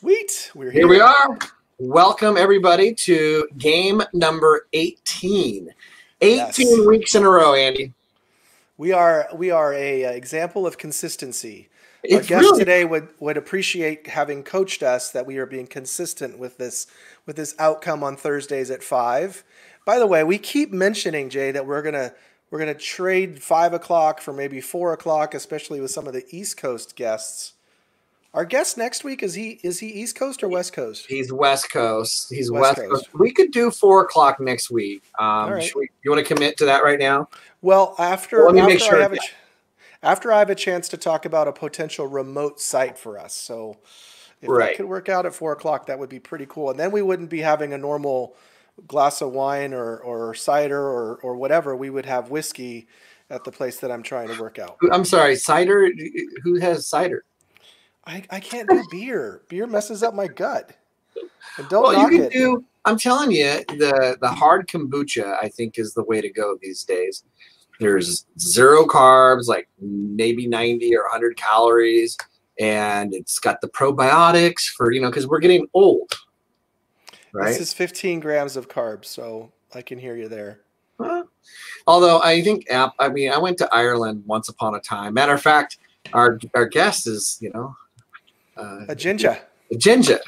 Sweet. We're here. Here we are. Welcome everybody to game number 18. 18 yes. weeks in a row, Andy. We are we are a, a example of consistency. It's Our guest really... today would would appreciate having coached us that we are being consistent with this with this outcome on Thursdays at five. By the way, we keep mentioning Jay that we're gonna we're gonna trade five o'clock for maybe four o'clock, especially with some of the East Coast guests. Our guest next week is he is he East Coast or West Coast? He's West Coast. He's West, West Coast. Coast. We could do four o'clock next week. Um, right. we, you want to commit to that right now? Well, after well, after, sure I have a, after I have a chance to talk about a potential remote site for us. So if right. could work out at four o'clock, that would be pretty cool. And then we wouldn't be having a normal glass of wine or, or cider or, or whatever. We would have whiskey at the place that I'm trying to work out. I'm sorry, cider. Who has cider? I, I can't do beer. Beer messes up my gut. And don't well, knock you can it. do. I'm telling you, the the hard kombucha I think is the way to go these days. There's zero carbs, like maybe 90 or 100 calories, and it's got the probiotics for you know because we're getting old. Right. This is 15 grams of carbs, so I can hear you there. although I think, I mean, I went to Ireland once upon a time. Matter of fact, our our guest is you know uh, a ginger. A ginger.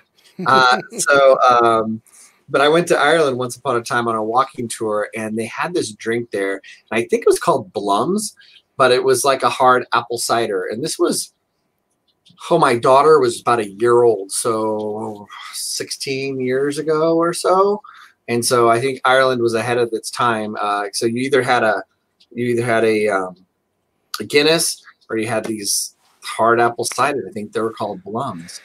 Uh, so, um, but I went to Ireland once upon a time on a walking tour, and they had this drink there, and I think it was called Blums, but it was like a hard apple cider, and this was. Oh, my daughter was about a year old, so 16 years ago or so, and so I think Ireland was ahead of its time. Uh, so you either had a, you either had a, um, a Guinness or you had these hard apple cider. I think they were called Blums.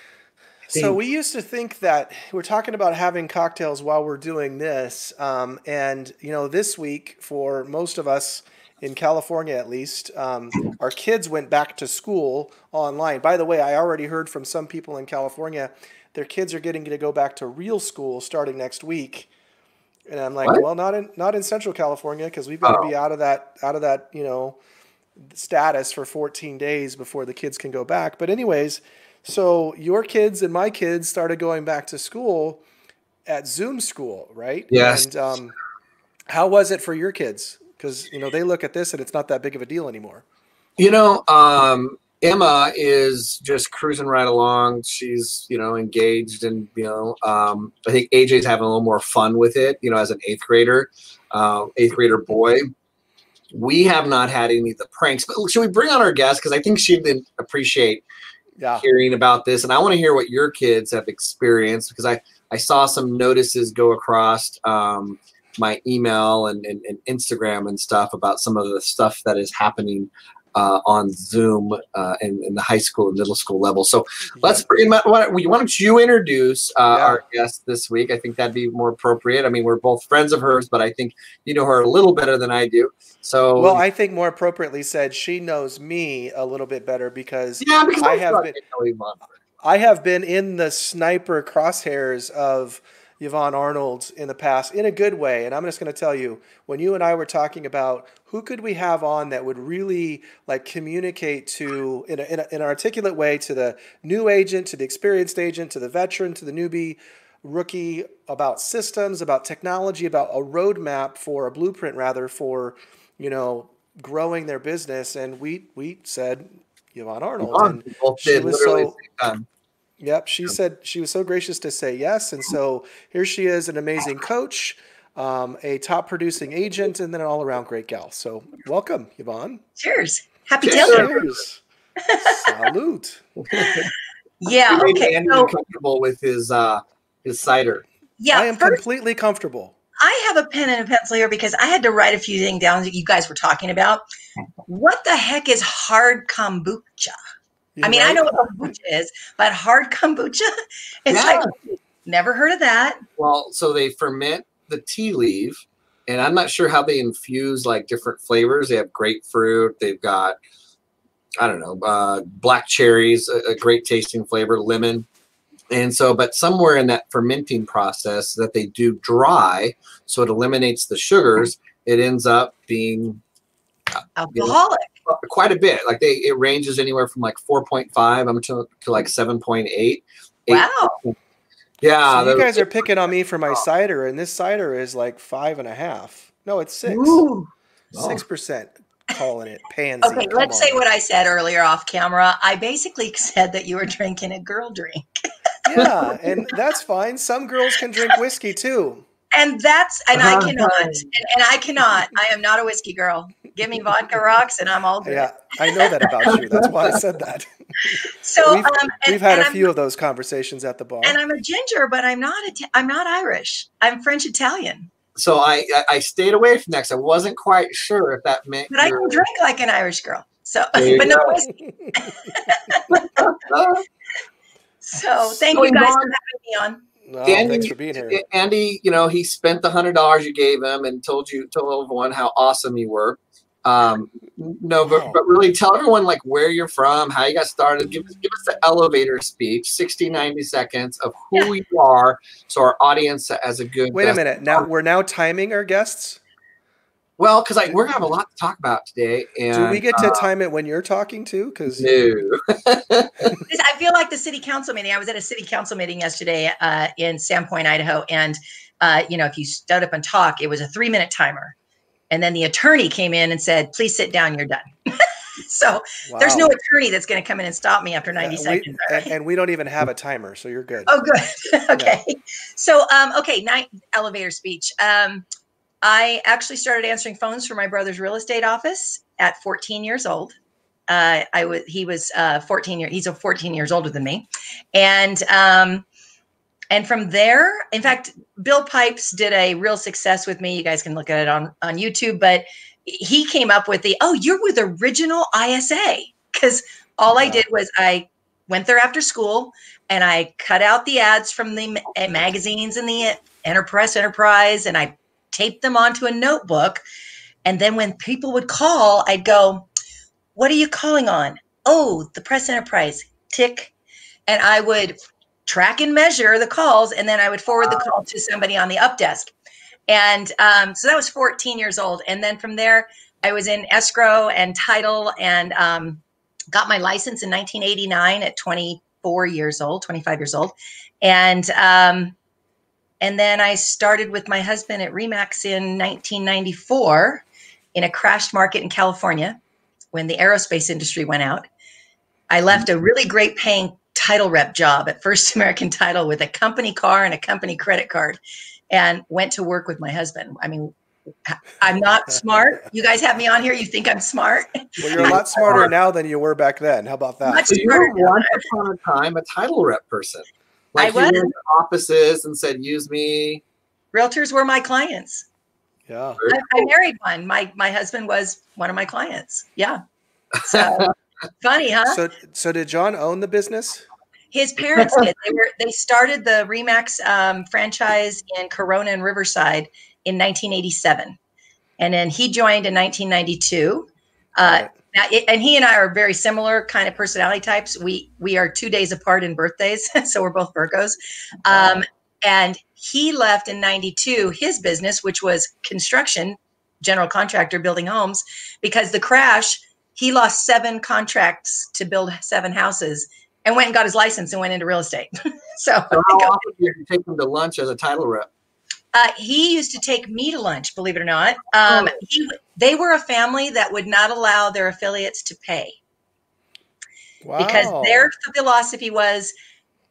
So we used to think that we're talking about having cocktails while we're doing this, um, and you know, this week for most of us in California, at least, um, our kids went back to school online. By the way, I already heard from some people in California, their kids are getting to go back to real school starting next week. And I'm like, what? well, not in not in Central California because we've got to oh. be out of that out of that you know status for 14 days before the kids can go back. But anyways, so your kids and my kids started going back to school at Zoom school, right? Yes. And um, how was it for your kids? Because you know they look at this and it's not that big of a deal anymore. You know, um, Emma is just cruising right along. She's you know engaged, and you know um, I think AJ's having a little more fun with it. You know, as an eighth grader, uh, eighth grader boy we have not had any of the pranks. But should we bring on our guest because I think she'd appreciate yeah. hearing about this, and I want to hear what your kids have experienced because I I saw some notices go across um, my email and, and, and, Instagram and stuff about some of the stuff that is happening uh, on Zoom uh, in, in, the high school and middle school level. So let's bring why don't you introduce uh, yeah. our guest this week? I think that'd be more appropriate. I mean, we're both friends of hers, but I think you know her a little better than I do. So well, I think more appropriately said, she knows me a little bit better because yeah, because I have been I have been in the sniper crosshairs of Yvonne Arnold in the past in a good way. And I'm just going to tell you, when you and I were talking about who could we have on that would really like communicate to in, a, in, a, in an articulate way to the new agent, to the experienced agent, to the veteran, to the newbie rookie about systems, about technology, about a roadmap for a blueprint rather for, you know, growing their business. And we we said Yvonne Arnold. Yvonne, and she was so, Yep, she said she was so gracious to say yes, and so here she is, an amazing coach, um, a top producing agent, and then an all around great gal. So welcome, Yvonne. Cheers! Happy Tailgate. Cheers! Salute. yeah. Okay. Andy so, comfortable with his uh, his cider. Yeah, I am first, completely comfortable. I have a pen and a pencil here because I had to write a few things down that you guys were talking about. What the heck is hard kombucha? You I mean, right? I know what kombucha is, but hard kombucha, it's yeah. like never heard of that. Well, so they ferment the tea leaf, and I'm not sure how they infuse like different flavors. They have grapefruit, they've got I don't know, uh, black cherries, a, a great tasting flavor, lemon. And so, but somewhere in that fermenting process that they do dry, so it eliminates the sugars, it ends up being uh, alcoholic quite a bit. Like they, it ranges anywhere from like 4.5 I'm to, to like 7.8. Wow. Yeah. So you guys are picking on me for my cider, and this cider is like five and a half. No, it's six. Six percent. Calling it pansy. Okay, Come let's on. say what I said earlier off camera. I basically said that you were drinking a girl drink. yeah, and that's fine. Some girls can drink whiskey too. And that's and I uh-huh. cannot, and, and I cannot. I am not a whiskey girl. Give me vodka rocks, and I'm all good. Yeah, I know that about you. That's why I said that. So we've, um, and, we've had a I'm, few of those conversations at the bar. And I'm a ginger, but I'm not. I'm not Irish. I'm French Italian. So I I stayed away from that I wasn't quite sure if that meant. But I can drink like an Irish girl. So, but no whiskey. so thank so you guys for having me on. No, Andy, thanks for being here. Andy, you know, he spent the hundred dollars you gave him and told you told everyone how awesome you were. Um, no, but, but really tell everyone like where you're from, how you got started. Give us give us the elevator speech, 60, 90 seconds of who yeah. you are, so our audience has a good. Wait a minute. Now we're now timing our guests. Well, because like we're gonna have a lot to talk about today. And, Do we get to uh, time it when you're talking too? Because no. I feel like the city council meeting. I was at a city council meeting yesterday uh, in Sandpoint, Idaho, and uh, you know, if you stood up and talk, it was a three minute timer, and then the attorney came in and said, "Please sit down. You're done." so wow. there's no attorney that's going to come in and stop me after 90 seconds. We, right? And we don't even have a timer, so you're good. Oh, good. okay. Yeah. So, um, okay, night elevator speech. Um, I actually started answering phones for my brother's real estate office at 14 years old. Uh, I was he was uh, 14 years he's a 14 years older than me, and um, and from there, in fact, Bill Pipes did a real success with me. You guys can look at it on on YouTube, but he came up with the oh you're with original ISA because all I did was I went there after school and I cut out the ads from the eh, magazines and the Enterprise Enterprise and I taped them onto a notebook. And then when people would call, I'd go, What are you calling on? Oh, the press enterprise, tick. And I would track and measure the calls, and then I would forward the call to somebody on the up desk. And um, so that was 14 years old. And then from there, I was in escrow and title and um, got my license in 1989 at 24 years old, 25 years old. And um, and then I started with my husband at Remax in 1994 in a crashed market in California when the aerospace industry went out. I left a really great paying title rep job at First American Title with a company car and a company credit card and went to work with my husband. I mean, I'm not smart. You guys have me on here. You think I'm smart? Well, you're a lot smarter now than you were back then. How about that? Much so you were once upon a time a title rep person. Like I was. offices and said, "Use me." Realtors were my clients. Yeah, I, I, married one. My my husband was one of my clients. Yeah, so funny, huh? So so did John own the business? His parents did. They were they started the Remax um, franchise in Corona and Riverside in 1987, and then he joined in 1992. Uh, it, and he and I are very similar kind of personality types. We we are two days apart in birthdays, so we're both Virgos. Um, and he left in '92 his business, which was construction, general contractor building homes, because the crash. He lost seven contracts to build seven houses, and went and got his license and went into real estate. so, so how often did you take him to lunch as a title rep? Uh, he used to take me to lunch, believe it or not. Um, oh. he, they were a family that would not allow their affiliates to pay. Wow. Because their philosophy was,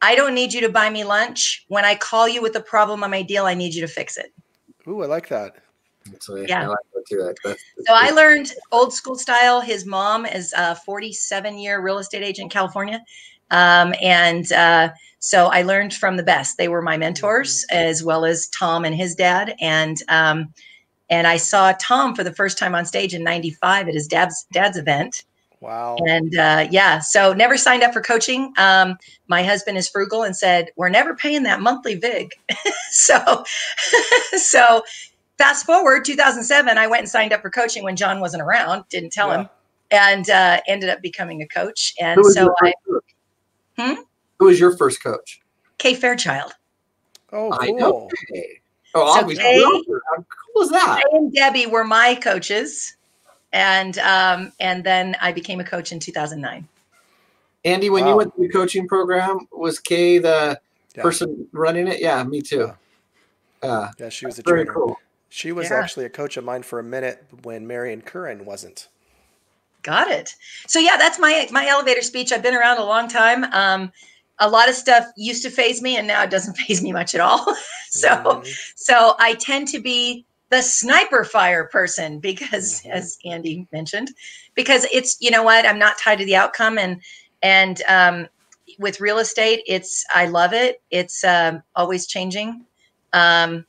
I don't need you to buy me lunch. When I call you with a problem on my deal, I need you to fix it. Ooh, I like that. Yeah. I like that so I learned old school style. His mom is a 47 year real estate agent in California. Um, and uh, so I learned from the best. They were my mentors, as well as Tom and his dad. And um, and I saw Tom for the first time on stage in '95 at his dad's dad's event. Wow. And uh, yeah, so never signed up for coaching. Um, my husband is frugal and said, "We're never paying that monthly vig." so, so fast forward 2007, I went and signed up for coaching when John wasn't around. Didn't tell yeah. him, and uh, ended up becoming a coach. And so I. Hmm? Who was your first coach? Kay Fairchild. Oh, cool. I know. Kay. Oh, so Kay, How cool is that? Kay and Debbie were my coaches, and um, and then I became a coach in 2009. Andy, when wow. you went through the coaching program, was Kay the yeah. person running it? Yeah, me too. Uh, yeah, she was a very trainer. cool. She was yeah. actually a coach of mine for a minute when Marion Curran wasn't. Got it. So yeah, that's my my elevator speech. I've been around a long time. Um, a lot of stuff used to phase me, and now it doesn't phase me much at all. so mm-hmm. so I tend to be the sniper fire person because, mm-hmm. as Andy mentioned, because it's you know what I'm not tied to the outcome, and and um, with real estate, it's I love it. It's um, always changing. Um,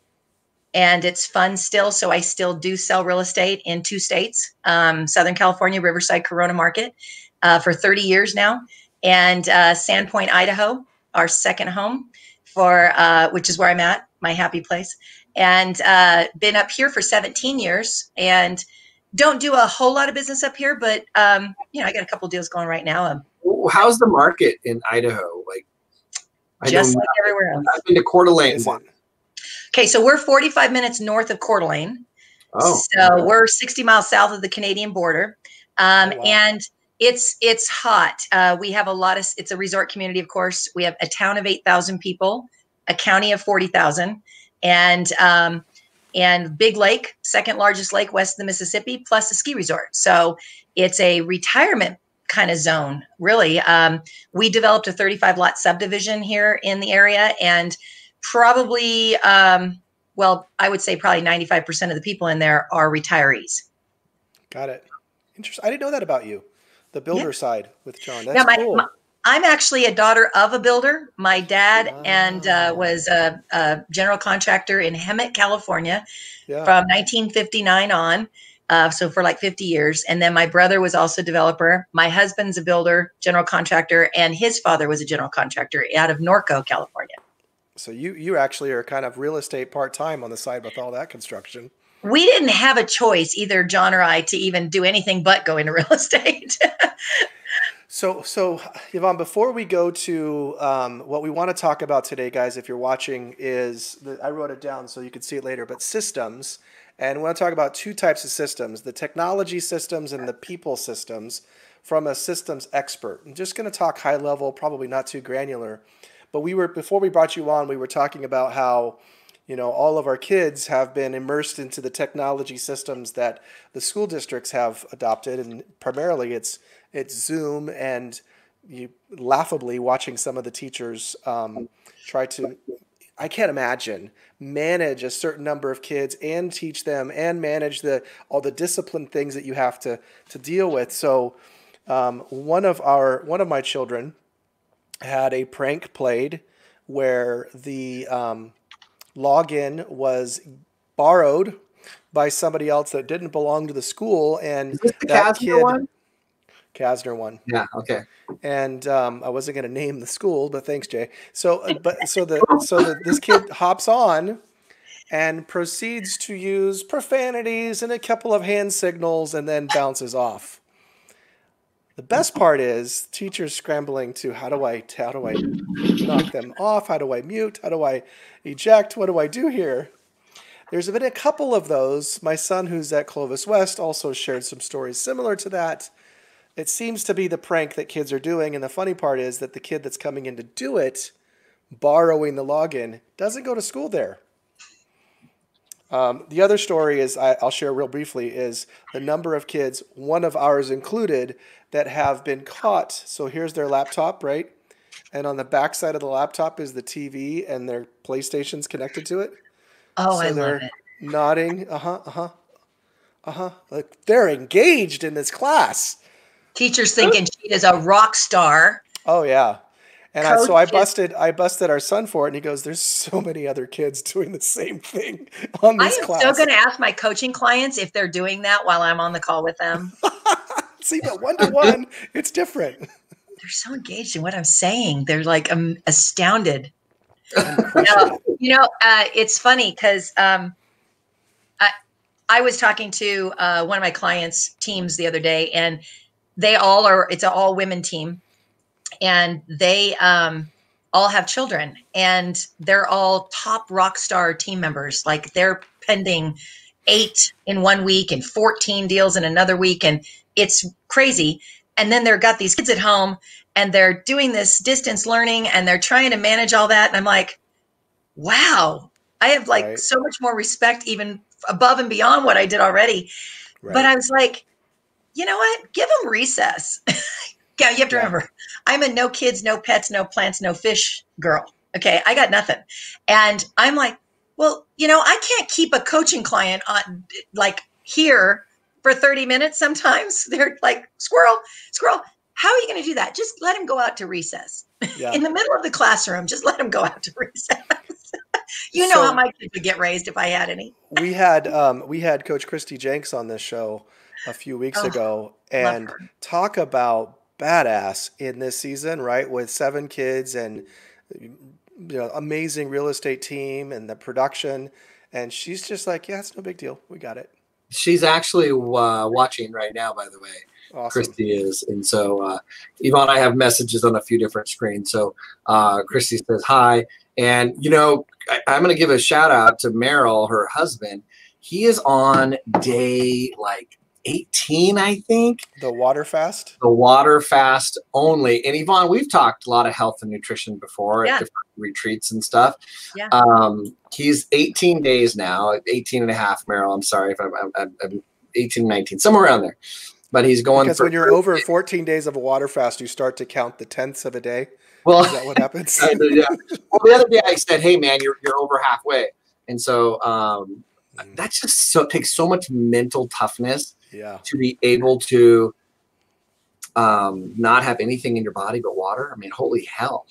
and it's fun still. So I still do sell real estate in two states um, Southern California, Riverside, Corona Market uh, for 30 years now, and uh, Sandpoint, Idaho, our second home for uh, which is where I'm at, my happy place, and uh, been up here for 17 years and don't do a whole lot of business up here, but um, you know, I got a couple deals going right now. Um, How's the market in Idaho? Like, I just like everywhere else. I've been to Coeur d'Alene Okay, so we're 45 minutes north of Coeur d'Alene. Oh, so we're 60 miles south of the Canadian border, um, oh, wow. and it's it's hot. Uh, we have a lot of. It's a resort community, of course. We have a town of 8,000 people, a county of 40,000, and um, and Big Lake, second largest lake west of the Mississippi, plus a ski resort. So it's a retirement kind of zone, really. Um, we developed a 35 lot subdivision here in the area, and probably, um, well, I would say probably 95% of the people in there are retirees. Got it. Interesting. I didn't know that about you, the builder yeah. side with John. That's yeah, my, cool. My, I'm actually a daughter of a builder. My dad and uh, was a, a, general contractor in Hemet, California, yeah. from 1959 on. Uh, so for like 50 years. And then my brother was also a developer. My husband's a builder, general contractor, and his father was a general contractor out of Norco, California. So you you actually are kind of real estate part time on the side with all that construction. We didn't have a choice, either John or I, to even do anything but go into real estate. so so Yvonne, before we go to um, what we want to talk about today, guys, if you're watching, is the, I wrote it down so you can see it later. But systems, and we want to talk about two types of systems: the technology systems and the people systems. From a systems expert, I'm just going to talk high level, probably not too granular. But we were before we brought you on, we were talking about how you know all of our kids have been immersed into the technology systems that the school districts have adopted, and primarily it's it's Zoom and you laughably watching some of the teachers um, try to I can't imagine manage a certain number of kids and teach them and manage the all the discipline things that you have to to deal with. So um, one of our one of my children had a prank played where the um, login was borrowed by somebody else that didn't belong to the school, and that Kasner kid, one? Kasner one. Yeah. Okay. And um, I wasn't going to name the school, but thanks, Jay. So, uh, but so the so the, this kid hops on and proceeds to use profanities and a couple of hand signals, and then bounces off. The best part is teachers scrambling to how do I how do I knock them off? How do I mute? How do I eject? What do I do here? There's been a couple of those. My son, who's at Clovis West, also shared some stories similar to that. It seems to be the prank that kids are doing, and the funny part is that the kid that's coming in to do it, borrowing the login, doesn't go to school there. Um, the other story is I, will share real briefly is the number of kids, one of ours included, that have been caught. So here's their laptop, right? And on the back side of the laptop is the TV, and their PlayStation's connected to it. Oh, so I they're love it. Nodding. Uh huh. Uh huh. Uh huh. Like they're engaged in this class. Teachers thinking she is a rock star. Oh yeah. And I, so I busted I busted our son for it, and he goes, "There's so many other kids doing the same thing on this class." I am class." still going to ask my coaching clients if they're doing that while I'm on the call with them. See, but one to one, it's different. They're so engaged in what I'm saying. They're like um, astounded. you know, uh, it's funny because um, I, I was talking to uh, one of my clients' teams the other day, and they all are. It's an all women team, and they um, all have children, and they're all top rock star team members. Like they're pending eight in one week and 14 deals in another week and it's crazy and then they've got these kids at home and they're doing this distance learning and they're trying to manage all that and i'm like wow i have like right. so much more respect even above and beyond what i did already right. but i was like you know what give them recess yeah you have to yeah. remember i'm a no kids no pets no plants no fish girl okay i got nothing and i'm like well you know i can't keep a coaching client on like here for 30 minutes sometimes they're like squirrel squirrel how are you going to do that? Just let him go out to recess. Yeah. In the middle of the classroom, just let him go out to recess. you know so, how my kids would get raised if I had any. we had um, we had Coach Christy Jenks on this show a few weeks oh, ago, and talk about badass in this season, right? With seven kids and you know amazing real estate team and the production, and she's just like, yeah, it's no big deal, we got it. She's actually uh, watching right now, by the way. Awesome. Christy is. And so uh, Yvonne, I have messages on a few different screens. So uh, Christy says hi. And, you know, I, I'm going to give a shout out to Merrill, her husband. He is on day like 18, I think. The water fast? The water fast only. And Yvonne, we've talked a lot of health and nutrition before yeah. at different retreats and stuff. Yeah. Um, he's 18 days now, 18 and a half, Merrill. I'm sorry if I'm, I'm, I'm 18, 19, somewhere around there but he's going because when you're over 14 days of a water fast, you start to count the tenths of a day. Well, is that what happens? yeah. Well, the other day I said, "Hey, man, you're you're over halfway," and so um, mm. that just so takes so much mental toughness. Yeah. To be able to um, not have anything in your body but water. I mean, holy hell!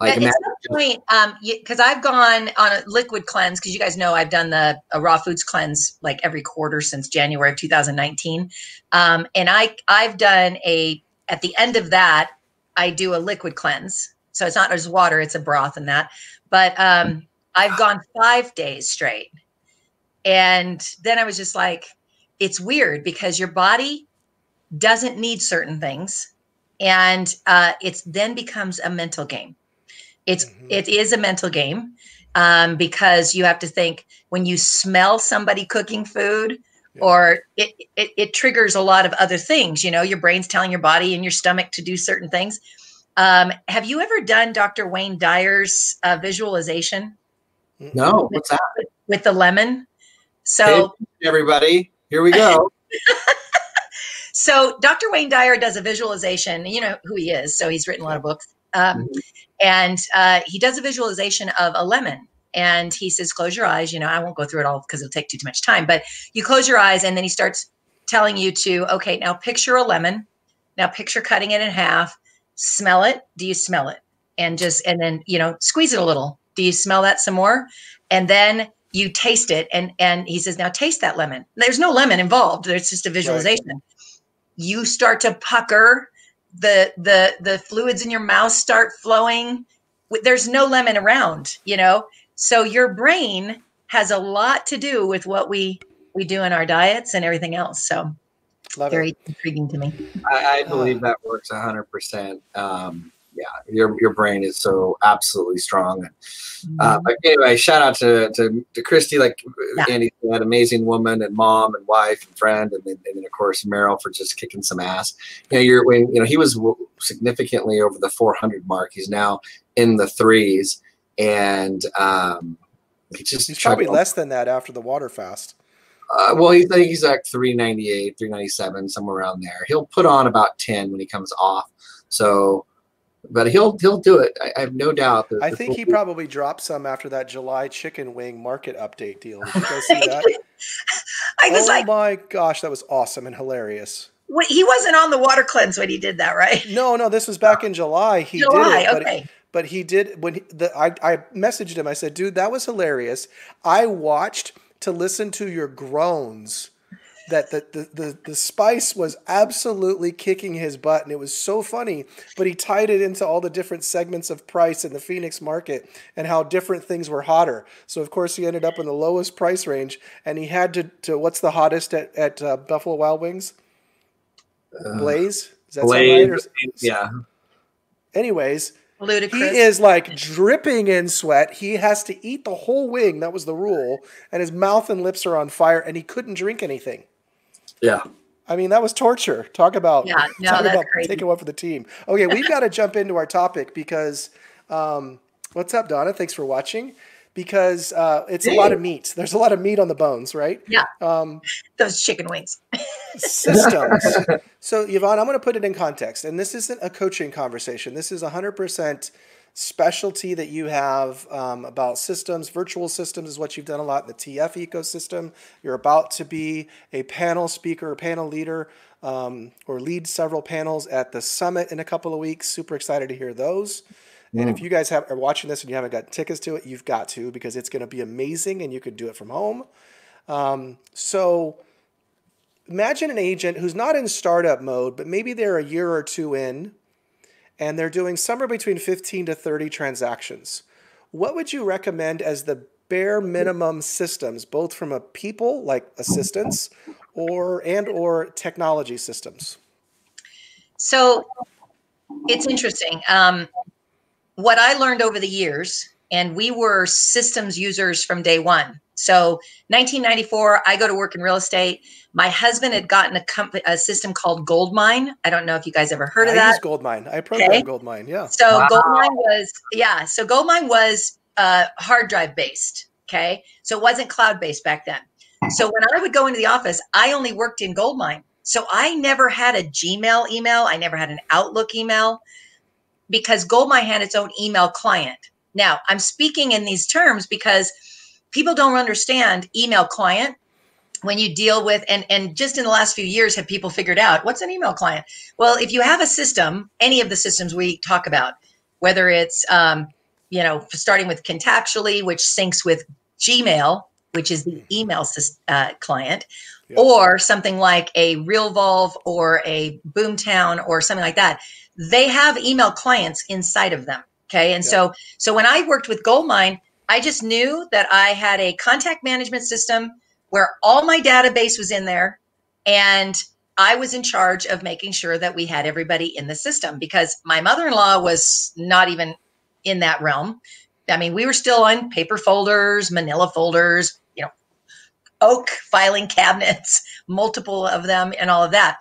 Like at some point, um, because I've gone on a liquid cleanse, because you guys know I've done the raw foods cleanse like every quarter since January of 2019, um, and I I've done a at the end of that I do a liquid cleanse, so it's not just water, it's a broth and that, but um, I've gone five days straight, and then I was just like, it's weird because your body doesn't need certain things and uh, it then becomes a mental game. It's mm-hmm. it is a mental game um, because you have to think when you smell somebody cooking food yeah. or it, it, it triggers a lot of other things you know your brain's telling your body and your stomach to do certain things. Um, have you ever done dr wayne dyer's uh, visualization? No what's that? With, with the lemon? So hey, everybody here we go so dr wayne dyer does a visualization you know who he is so he's written a lot of books um, mm-hmm. And uh, he does a visualization of a lemon. And he says, close your eyes. You know, I won't go through it all because it'll take too, too much time, but you close your eyes and then he starts telling you to, okay, now picture a lemon. Now picture cutting it in half. Smell it. Do you smell it? And just, and then, you know, squeeze it a little. Do you smell that some more? And then you taste it. And, and he says, now taste that lemon. There's no lemon involved. There's just a visualization. Right. You start to pucker the the the fluids in your mouth start flowing there's no lemon around you know so your brain has a lot to do with what we we do in our diets and everything else so Love very it. intriguing to me i, I believe that works 100% um, yeah, your your brain is so absolutely strong. Uh, mm-hmm. but anyway, shout out to, to, to Christy, like yeah. Andy said, amazing woman and mom and wife and friend, and then, and then of course Merrill for just kicking some ass. You know, you're when you know he was significantly over the 400 mark. He's now in the threes, and um, he just he's probably less than that after the water fast. Uh, well, he's, he's like 398, 397, somewhere around there. He'll put on about 10 when he comes off. So but he'll he'll do it. I, I have no doubt. That I think he probably dropped some after that July chicken wing market update deal. Did you guys see that? I was oh like, my gosh, that was awesome and hilarious. Wait, he wasn't on the water cleanse when he did that, right? No, no, this was back in July. He July, did it, okay. But, but he did when he, the I I messaged him. I said, "Dude, that was hilarious. I watched to listen to your groans." That the, the, the, the spice was absolutely kicking his butt and it was so funny but he tied it into all the different segments of price in the phoenix market and how different things were hotter so of course he ended up in the lowest price range and he had to, to what's the hottest at, at uh, buffalo wild wings uh, blaze is that blaze, right? yeah anyways Ludicrous. He is like dripping in sweat. He has to eat the whole wing. That was the rule. And his mouth and lips are on fire, and he couldn't drink anything. Yeah. I mean, that was torture. Talk about yeah, no, talk about crazy. taking one for the team. Okay, we've got to jump into our topic because um, what's up, Donna? Thanks for watching. Because uh, it's hey. a lot of meat. There's a lot of meat on the bones, right? Yeah. Um, Those chicken wings. systems. So, Yvonne, I'm going to put it in context, and this isn't a coaching conversation. This is 100% specialty that you have um, about systems. Virtual systems is what you've done a lot in the TF ecosystem. You're about to be a panel speaker, panel leader, um, or lead several panels at the summit in a couple of weeks. Super excited to hear those. And if mm. you guys have, are watching this and you haven't got tickets to it, you've got to because it's going to be amazing and you could do it from home. Um, so imagine an agent who's not in startup mode, but maybe they're a year or two in and they're doing somewhere between 15 to 30 transactions. What would you recommend as the bare minimum systems, both from a people like assistants or and or technology systems? So it's interesting. Um, what I learned over the years, and we were systems users from day one. So 1994, I go to work in real estate. My husband had gotten a, company, a system called Goldmine. I don't know if you guys ever heard of I that. I Goldmine. I programmed okay. Goldmine. Yeah. So wow. Goldmine was yeah. So Goldmine was uh, hard drive based. Okay. So it wasn't cloud based back then. So when I would go into the office, I only worked in Goldmine. So I never had a Gmail email. I never had an Outlook email because Goldmine had its own email client. Now I'm speaking in these terms because people don't understand email client when you deal with and and just in the last few years have people figured out what's an email client? Well if you have a system any of the systems we talk about whether it's um, you know starting with contactually which syncs with gmail which is the email uh, client or something like a realvolve or a boomtown or something like that they have email clients inside of them okay and so so when i worked with goldmine i just knew that i had a contact management system where all my database was in there and I was in charge of making sure that we had everybody in the system because my mother in law was not even in that realm. I mean, we were still on paper folders, manila folders, you know, oak filing cabinets, multiple of them, and all of that.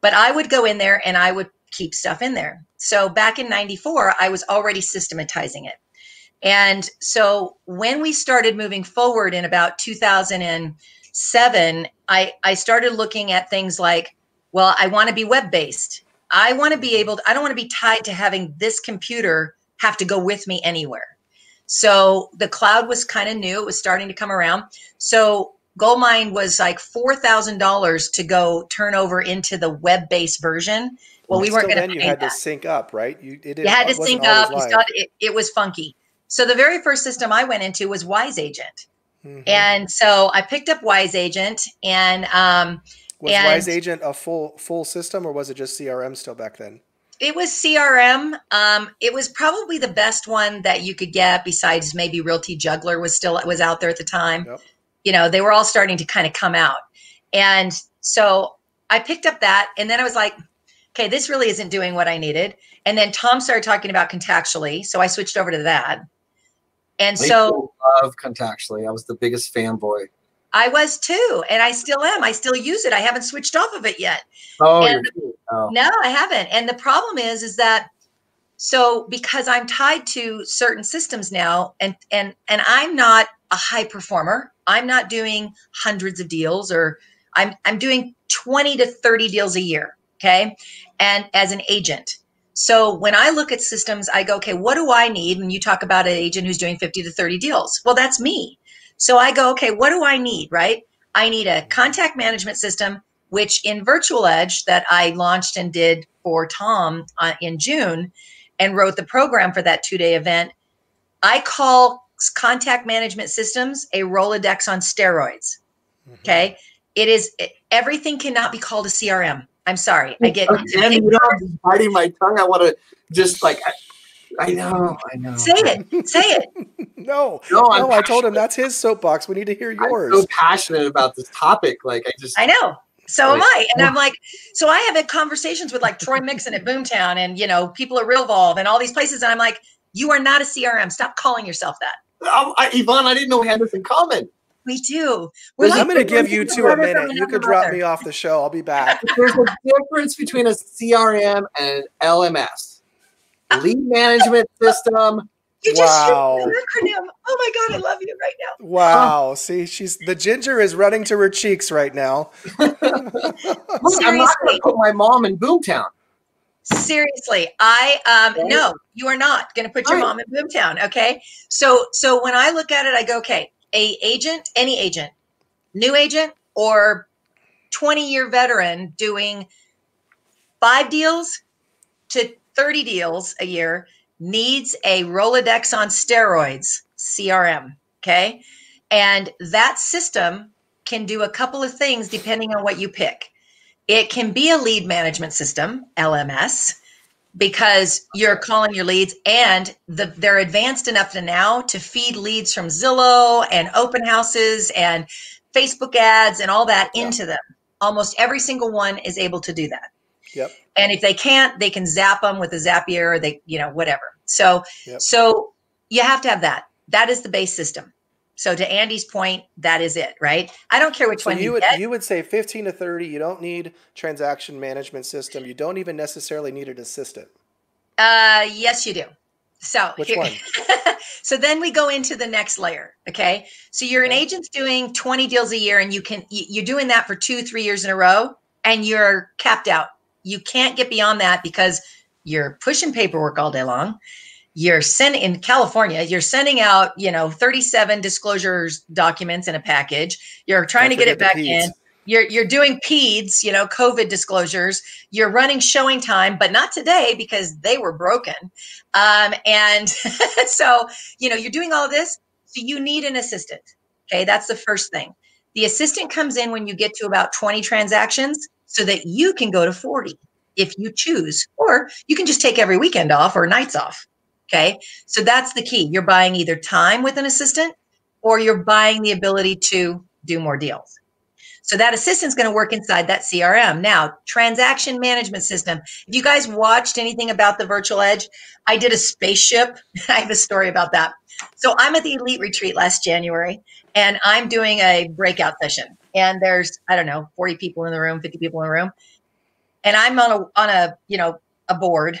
But I would go in there and I would keep stuff in there. So back in 94, I was already systematizing it. And so when we started moving forward in about 2007, I, I started looking at things like, well, I want to be web based. I want to be able to, I don't want to be tied to having this computer have to go with me anywhere. So the cloud was kind of new, it was starting to come around. So Goldmine was like $4,000 to go turn over into the web based version. Well, we weren't going to. You had that. to sync up, right? You, it, you had to sync up. Started, it, it was funky. So the very first system I went into was Wise Agent. Mm-hmm. And so I picked up Wise Agent and um was and Wise Agent a full full system or was it just CRM still back then? It was CRM. Um, it was probably the best one that you could get besides maybe Realty Juggler was still was out there at the time. Yep. You know, they were all starting to kind of come out. And so I picked up that and then I was like, okay, this really isn't doing what I needed. And then Tom started talking about contactually. So I switched over to that. And I so love contactually. I was the biggest fanboy. I was too, and I still am. I still use it. I haven't switched off of it yet. Oh, and, oh. no, I haven't. And the problem is, is that so because I'm tied to certain systems now, and and and I'm not a high performer. I'm not doing hundreds of deals, or I'm I'm doing 20 to 30 deals a year. Okay, and as an agent, so when I look at systems, I go, okay, what do I need? When you talk about an agent who's doing 50 to 30 deals, well, that's me. So I go, okay, what do I need, right? I need a contact management system, which in Virtual Edge that I launched and did for Tom uh, in June and wrote the program for that two day event. I call contact management systems a Rolodex on steroids. Mm-hmm. Okay. It is, everything cannot be called a CRM. I'm sorry. I get. Again, you know, I'm biting my tongue. I want to just like. I, I know, I know. Say it. Say it. no, no, no I told him that's his soapbox. We need to hear yours. I'm so passionate about this topic. Like I just. I know. So am I. And I'm like, so I have had conversations with like Troy Mixon at Boomtown and, you know, people at RealVolve and all these places. And I'm like, you are not a CRM. Stop calling yourself that. Um, I, Yvonne, I didn't know we had this in common. We do. We're I'm going to give you two a minute. You could drop me off the show. I'll be back. There's a difference between a CRM and LMS. Uh, Lead management system. You just wow. an acronym. Oh my god, I love you right now. Wow. See, she's the ginger is running to her cheeks right now. Look, I'm not going to put my mom in Boomtown. Seriously, I um no, you are not going to put your mom in Boomtown. Okay, so so when I look at it, I go, okay, a agent, any agent, new agent or twenty year veteran doing five deals to thirty deals a year needs a Rolodex on steroids CRM. Okay, and that system can do a couple of things depending on what you pick. It can be a lead management system, LMS, because you're calling your leads and the, they're advanced enough to now to feed leads from Zillow and open houses and Facebook ads and all that yeah. into them. Almost every single one is able to do that. Yep. And if they can't, they can zap them with a Zapier or they, you know, whatever. So, yep. so you have to have that. That is the base system. So to Andy's point, that is it, right? I don't care which so one you, you would. Get. You would say fifteen to thirty. You don't need transaction management system. You don't even necessarily need an assistant. Uh, yes, you do. So which here, one? so then we go into the next layer. Okay, so you're an okay. agent's doing twenty deals a year, and you can you're doing that for two, three years in a row, and you're capped out. You can't get beyond that because you're pushing paperwork all day long you're sending in California, you're sending out, you know, 37 disclosures documents in a package. You're trying Don't to get it back in. You're you're doing PEDS, you know, COVID disclosures. You're running ShowingTime, but not today because they were broken. Um, and so, you know, you're doing all this. So you need an assistant. Okay, that's the first thing. The assistant comes in when you get to about 20 transactions so that you can go to 40 if you choose, or you can just take every weekend off or nights off. Okay. So that's the key. You're buying either time with an assistant or you're buying the ability to do more deals. So that assistant's going to work inside that CRM. Now, transaction management system. If you guys watched anything about the virtual edge, I did a spaceship. I have a story about that. So I'm at the elite retreat last January and I'm doing a breakout session. And there's, I don't know, 40 people in the room, 50 people in the room. And I'm on a on a, you know, a board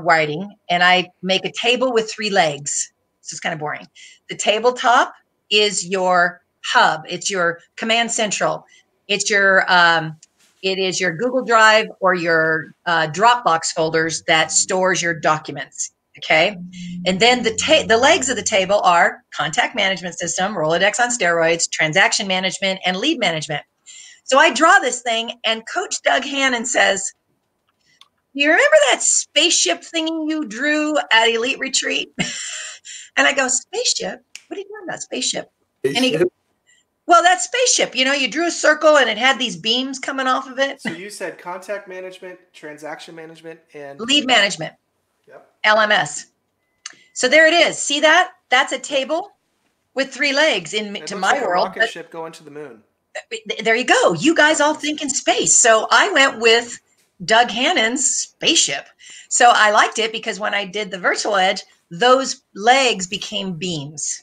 writing and I make a table with three legs. So it's kind of boring. The tabletop is your hub. It's your command central. It's your um, it is your Google Drive or your uh, Dropbox folders that stores your documents. Okay, and then the ta- the legs of the table are contact management system, Rolodex on steroids, transaction management, and lead management. So I draw this thing, and Coach Doug Hannon says, you remember that spaceship thingy you drew at Elite Retreat? and I go, spaceship? What are you talking about, spaceship? spaceship? And he goes, well, that spaceship, you know, you drew a circle and it had these beams coming off of it. So you said contact management, transaction management, and lead management. Yep. LMS. So there it is. See that? That's a table with three legs in it to my like world. rocket ship going to the moon. There you go. You guys all think in space. So I went with Doug Hannon's spaceship. So I liked it because when I did the virtual edge, those legs became beams.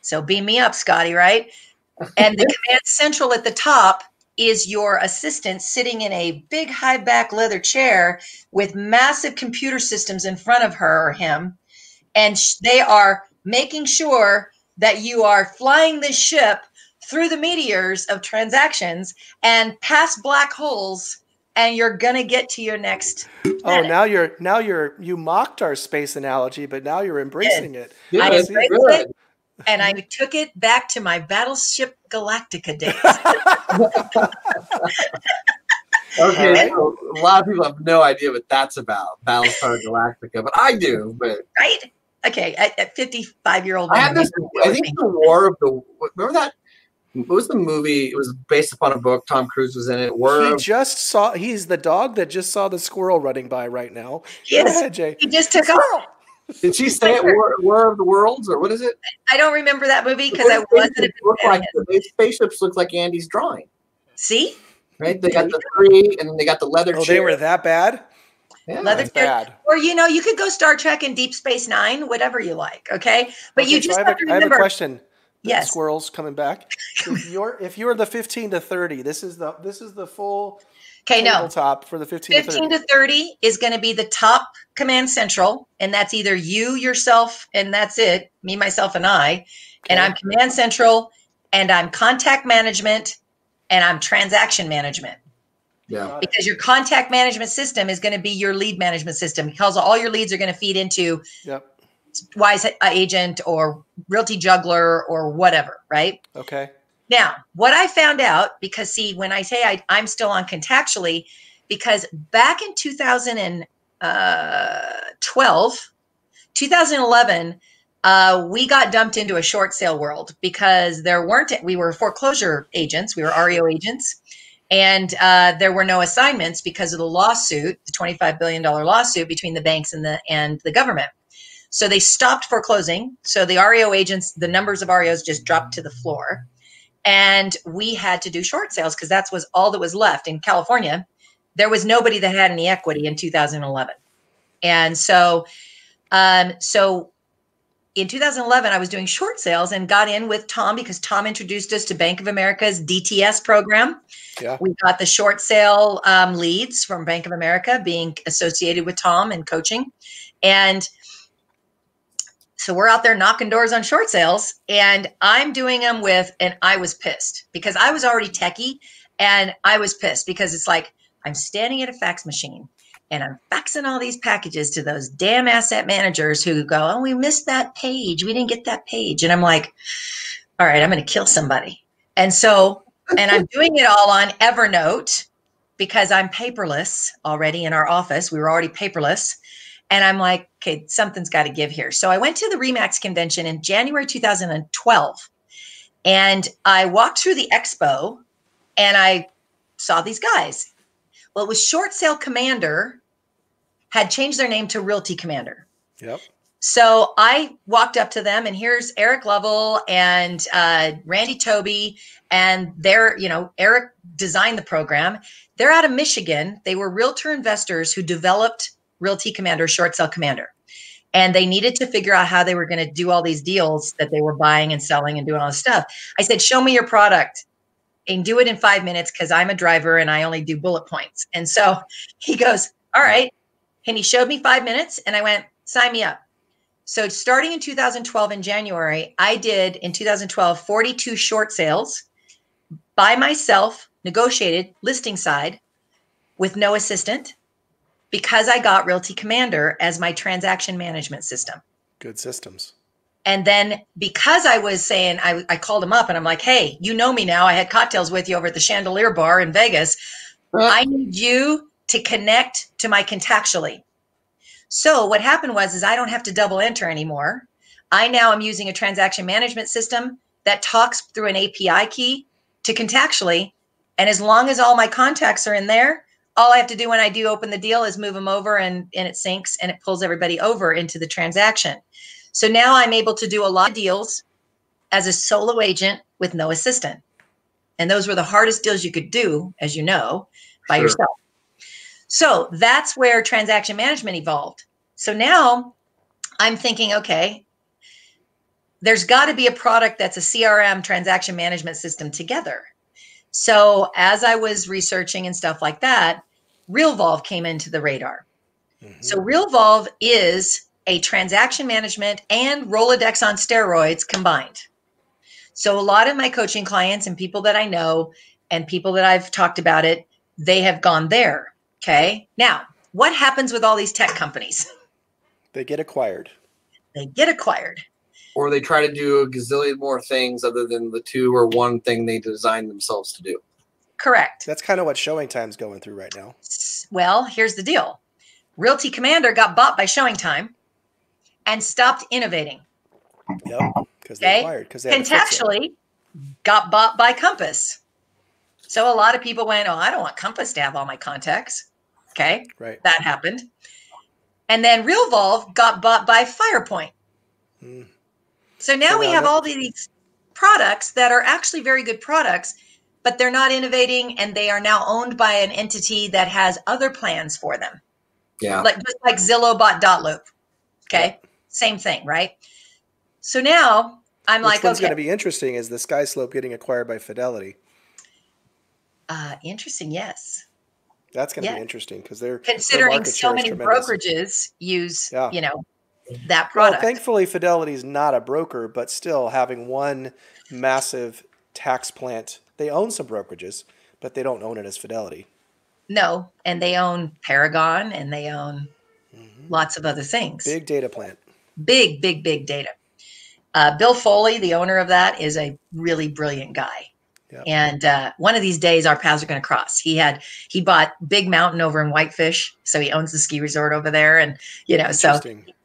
So beam me up, Scotty, right? And the command central at the top is your assistant sitting in a big high back leather chair with massive computer systems in front of her or him. And sh- they are making sure that you are flying this ship through the meteors of transactions and past black holes and you're gonna get to your next. Oh, now you're now you're you mocked our space analogy, but now you're embracing it. Yeah, I embraced it, and I took it back to my Battleship Galactica days. okay, so a lot of people have no idea what that's about, Battlestar Galactica, but I do. But right. Okay, at, 55 year old. I have this. I think the War of the. Remember that what was the movie? It was based upon a book. Tom Cruise was in it. War he just saw. He's the dog that just saw the squirrel running by right now. Yes, ahead, Jay. He just took off. Did she say it? War, War, of the Worlds, or what is it? I don't remember that movie because I wasn't. Look like the spaceships look like Andy's drawing. See, right? They got the three, and then they got the leather. Oh, chair. they were that bad. Yeah, leather bad. Or you know, you could go Star Trek and Deep Space Nine, whatever you like. Okay, but okay, you just so have, have, a, I have a question yes. Squirrels coming back. if you're if you're the 15 to 30, this is the this is the full Okay, no. Top for the 15, 15 to 30. to 30 is going to be the top command central, and that's either you, yourself, and that's it, me, myself, and I. Okay. And I'm command central, and I'm contact management, and I'm transaction management. Yeah. Because your contact management system is going to be your lead management system because all your leads are going to feed into yep. Wise Agent or Realty Juggler or whatever, right? Okay. Now, what I found out, because see, when I say I, I'm still on contactually, because back in 2012, 2011, uh, we got dumped into a short sale world because there weren't, we were foreclosure agents, we were REO agents, and uh, there were no assignments because of the lawsuit, the $25 billion lawsuit between the banks and the, and the government. So they stopped foreclosing. So the REO agents, the numbers of REOs just dropped to the floor and we had to do short sales because that's was all that was left in California. There was nobody that had any equity in 2011, and so, um, so in 2011, I was doing short sales and got in with Tom because Tom introduced us to Bank of America's DTS program. Yeah. We got the short sale um, leads from Bank of America being associated with Tom and coaching. And so we're out there knocking doors on short sales and I'm doing them with, and I was pissed because I was already techie and I was pissed because it's like, I'm standing at a fax machine and I'm faxing all these packages to those damn asset managers who go, Oh, we missed that page. We didn't get that page. And I'm like, all right, I'm going to kill somebody. And so, and I'm doing it all on Evernote because I'm paperless already in our office. We were already paperless. And I'm like, okay, something's got to give here. So I went to the Remax convention in January 2012 and I walked through the expo and I saw these guys. Well, it was Short Sale Commander had changed their name to Realty Commander. Yep. So I walked up to them, and here's Eric Lovell and uh, Randy Toby, and they're, you know, Eric designed the program. They're out of Michigan. They were realtor investors who developed Realty Commander, Short Sale Commander. And they needed to figure out how they were going to do all these deals that they were buying and selling and doing all this stuff. I said, Show me your product and do it in five minutes because I'm a driver and I only do bullet points. And so he goes, All right. And he showed me five minutes and I went, Sign me up. So starting in 2012 in January, I did in 2012 42 short sales by myself, negotiated listing side with no assistant because I got Realty Commander as my transaction management system. Good systems. And then because I was saying, I, I called him up and I'm like, hey, you know me now. I had cocktails with you over at the Chandelier Bar in Vegas. I need you to connect to my contactually. So what happened was is I don't have to double enter anymore. I now am using a transaction management system that talks through an API key to contactually. And as long as all my contacts are in there, all I have to do when I do open the deal is move them over and, and it syncs and it pulls everybody over into the transaction. So now I'm able to do a lot of deals as a solo agent with no assistant. And those were the hardest deals you could do, as you know, by sure. yourself. So that's where transaction management evolved. So now I'm thinking, okay, there's got to be a product that's a CRM transaction management system together. So as I was researching and stuff like that, RealVolve came into the radar. Mm-hmm. So RealVolve is a transaction management and Rolodex on steroids combined. So a lot of my coaching clients and people that I know and people that I've talked about it, they have gone there. Okay. Now, what happens with all these tech companies? They get acquired. They get acquired. Or they try to do a gazillion more things other than the two or one thing they designed themselves to do. Correct. That's kind of what ShowingTime's going through right now. Well, here's the deal. Realty Commander got bought by Showing Time and stopped innovating. Yep, because they acquired. Because Contactually got bought by Compass. So a lot of people went, "Oh, I don't want Compass to have all my contacts." Okay, right. That happened, and then RealVolve got bought by Firepoint. Mm. So now so we have all these products that are actually very good products but they're not innovating and they are now owned by an entity that has other plans for them. Yeah. Like just like Zillow bought Dotloop. Okay. Same thing, right? So now I'm Which like, one's okay. going to be interesting is the SkySlope getting acquired by Fidelity. Uh, interesting. Yes. That's going to Yeah. be interesting because they're Considering their so many brokerages use, Yeah. you know, that Well, product. thankfully, Fidelity's not a broker, but still having one massive tax plant. They own some brokerages, but they don't own it as Fidelity. no, and they own Paragon and they own Mhm. lots of other things. Big data plant. big, big, big data. Uh, Bill Foley, the owner of that, is a really brilliant guy. Yep. And uh, one of these days, our paths are going to cross. He had he bought Big Mountain over in Whitefish, so he owns the ski resort over there, and you know, so.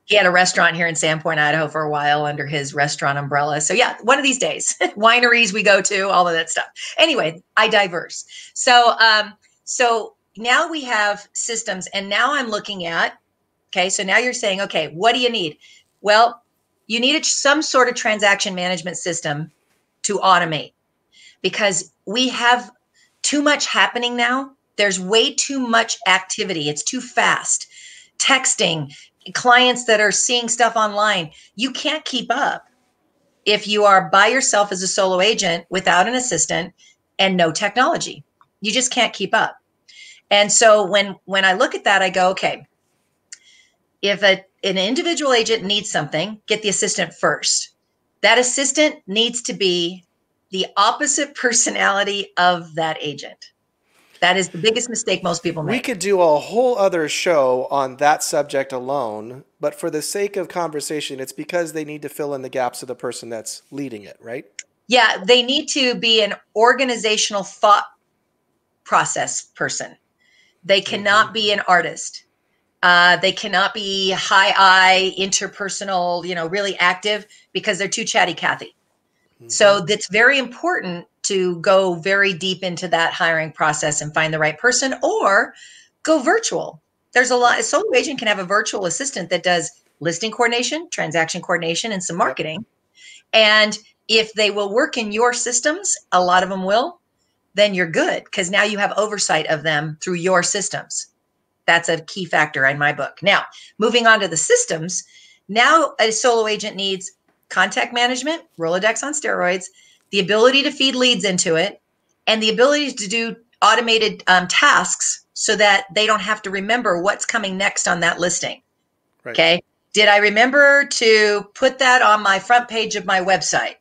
He had a restaurant here in Sandpoint, Idaho, for a while under his restaurant umbrella. So yeah, one of these days, wineries we go to, all of that stuff. Anyway, I diverse. So um, so now we have systems, and now I'm looking at okay. So now you're saying, okay, what do you need? Well, you need some sort of transaction management system to automate because we have too much happening now. There's way too much activity. It's too fast. Texting, clients that are seeing stuff online, you can't keep up if you are by yourself as a solo agent without an assistant and no technology. You just can't keep up. And so when when I look at that, I go, okay, if a, an individual agent needs something, get the assistant first. That assistant needs to be the opposite personality of that agent. That is the biggest mistake most people make. We could do a whole other show on that subject alone, but for the sake of conversation, it's because they need to fill in the gaps of the person that's leading it, right? Yeah, they need to be an organizational thought process person. They cannot be an artist. Uh, they cannot be high eye, interpersonal, you know, really active because they're too chatty Cathy. So mm-hmm. that's very important to go very deep into that hiring process and find the right person or go virtual. There's a lot, a solo agent can have a virtual assistant that does listing coordination, transaction coordination, and some marketing. And if they will work in your systems, a lot of them will, then you're good because now you have oversight of them through your systems. That's a key factor in my book. Now, moving on to the systems, now a solo agent needs contact management, Rolodex on steroids, the ability to feed leads into it, and the ability to do automated um, tasks so that they don't have to remember what's coming next on that listing. Right. Okay. Did I remember to put that on my front page of my website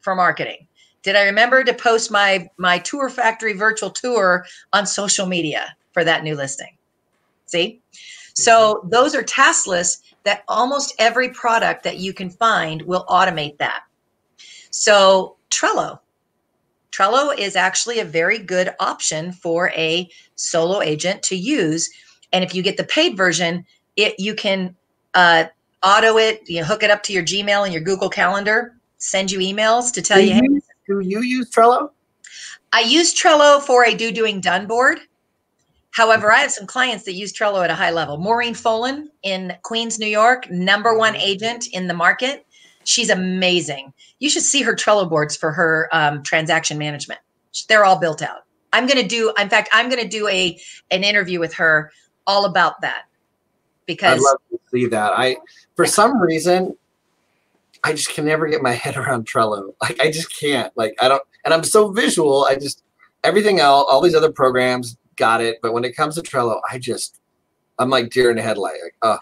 for marketing? Did I remember to post my my tour factory virtual tour on social media for that new listing? See? So those are task lists that almost every product that you can find will automate that. So Trello. Trello is actually a very good option for a solo agent to use. And if you get the paid version, it you can uh, auto it, you hook it up to your Gmail and your Google Calendar, send you emails to tell do you, hey, you, do you use Trello? I use Trello for a do doing done board. However, I have some clients that use Trello at a high level. Maureen Folan in Queens, New York, number one agent in the market. She's amazing. You should see her Trello boards for her um, transaction management. They're all built out. I'm going to do. In fact, I'm going to do a an interview with her all about that because I'd love to see that. I, for some reason, I just can never get my head around Trello. Like I just can't. Like I don't, and I'm so visual. I just everything else, all these other programs got it, but when it comes to Trello, I just, I'm like deer in the headlight. Like, uh,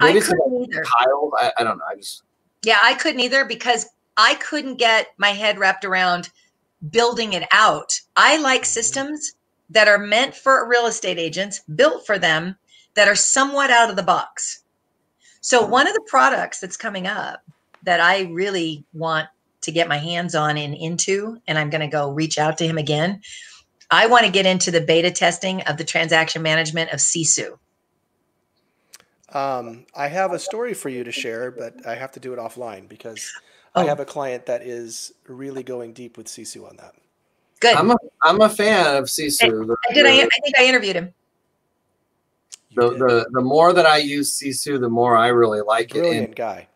I couldn't like either. tiled. I, I don't know. I just Yeah, I couldn't either because I couldn't get my head wrapped around building it out. I like systems that are meant for real estate agents, built for them, that are somewhat out of the box. So, one of the products that's coming up that I really want to get my hands on and into, and I'm going to go reach out to him again. I want to get into the beta testing of the transaction management of Sisu. Um, I have a story for you to share, but I have to do it offline because I Oh. have a client that is really going deep with Sisu on that. Good. I'm a I'm a fan of Sisu. I did. I, the, I think I interviewed him. The, the, the more that I use Sisu, the more I really like it. Brilliant And, guy.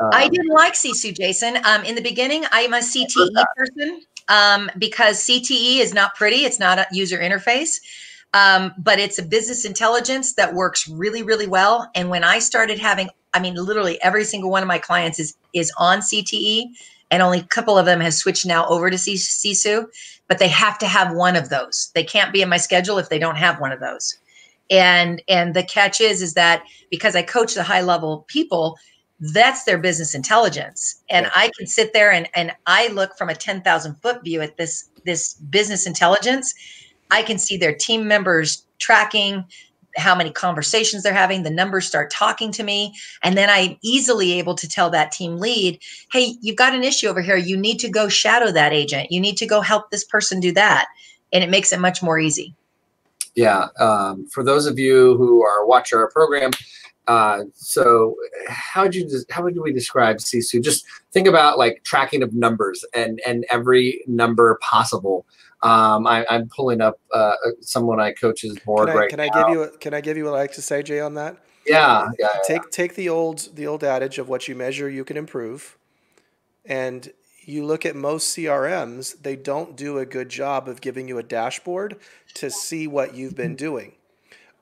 um, I didn't like Sisu, Jason. Um, in the beginning, I'm a CTE person um, because CTE is not pretty. It's not a user interface, um, but it's a business intelligence that works really, really well. And when I started having, I mean, literally every single one of my clients is is on CTE, and only a couple of them has switched now over to Sisu, but they have to have one of those. They can't be in my schedule if they don't have one of those. And and the catch is is that because I coach the high level people, that's their business intelligence. And. I can sit there and and I look from a 10,000 foot view at this this business intelligence. I can see their team members tracking how many conversations they're having the numbers start talking to me and then i'm easily able to tell that team lead hey you've got an issue over here you need to go shadow that agent you need to go help this person do that and it makes it much more easy yeah um, for those of you who are watching our program uh, so how would you how would we describe sisu just think about like tracking of numbers and and every number possible um, I, am pulling up uh, someone I coach's board can I, right can now. I give you can I give you what I like to say, Jay, on that? Yeah, yeah. Take yeah. take the old the old adage of what you measure, you can improve, and you look at most CRMs, they don't do a good job of giving you a dashboard to see what you've been doing.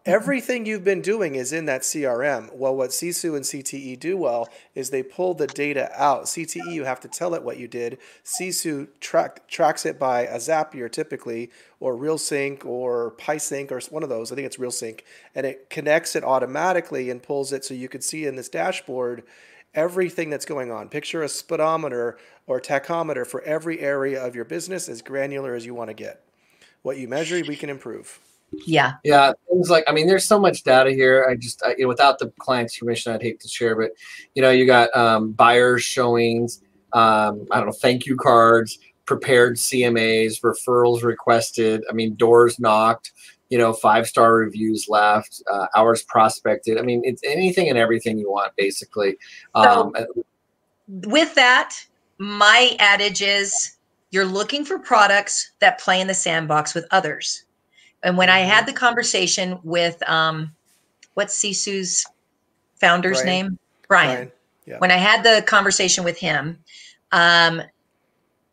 Everything you've been doing is in that CRM. Well, what Sisu and CTE do well is they pull the data out. CTE, you have to tell it what you did. Sisu track, tracks it by a Zapier typically, or RealSync, or PieSync, or one of those. I think it's RealSync. And it connects it automatically and pulls it so you can see in this dashboard everything that's going on. Picture a speedometer or tachometer for every area of your business as granular as you want to get. What you measure, we can improve. Yeah. Yeah. Things like, I mean, there's so much data here. I just, I, you know, without the client's permission, I'd hate to share, but, you know, you got um, buyers showings, um, I don't know, thank you cards, prepared CMAs, referrals requested. I mean, doors knocked, you know, five star reviews left, uh, hours prospected. I mean, it's anything and everything you want, basically. Um, so with that, my adage is you're looking for products that play in the sandbox with others. And when I had mm-hmm. the conversation with um, what's Sisu's founder's Brian. name? Brian. Brian. Yeah. When I had the conversation with him, um,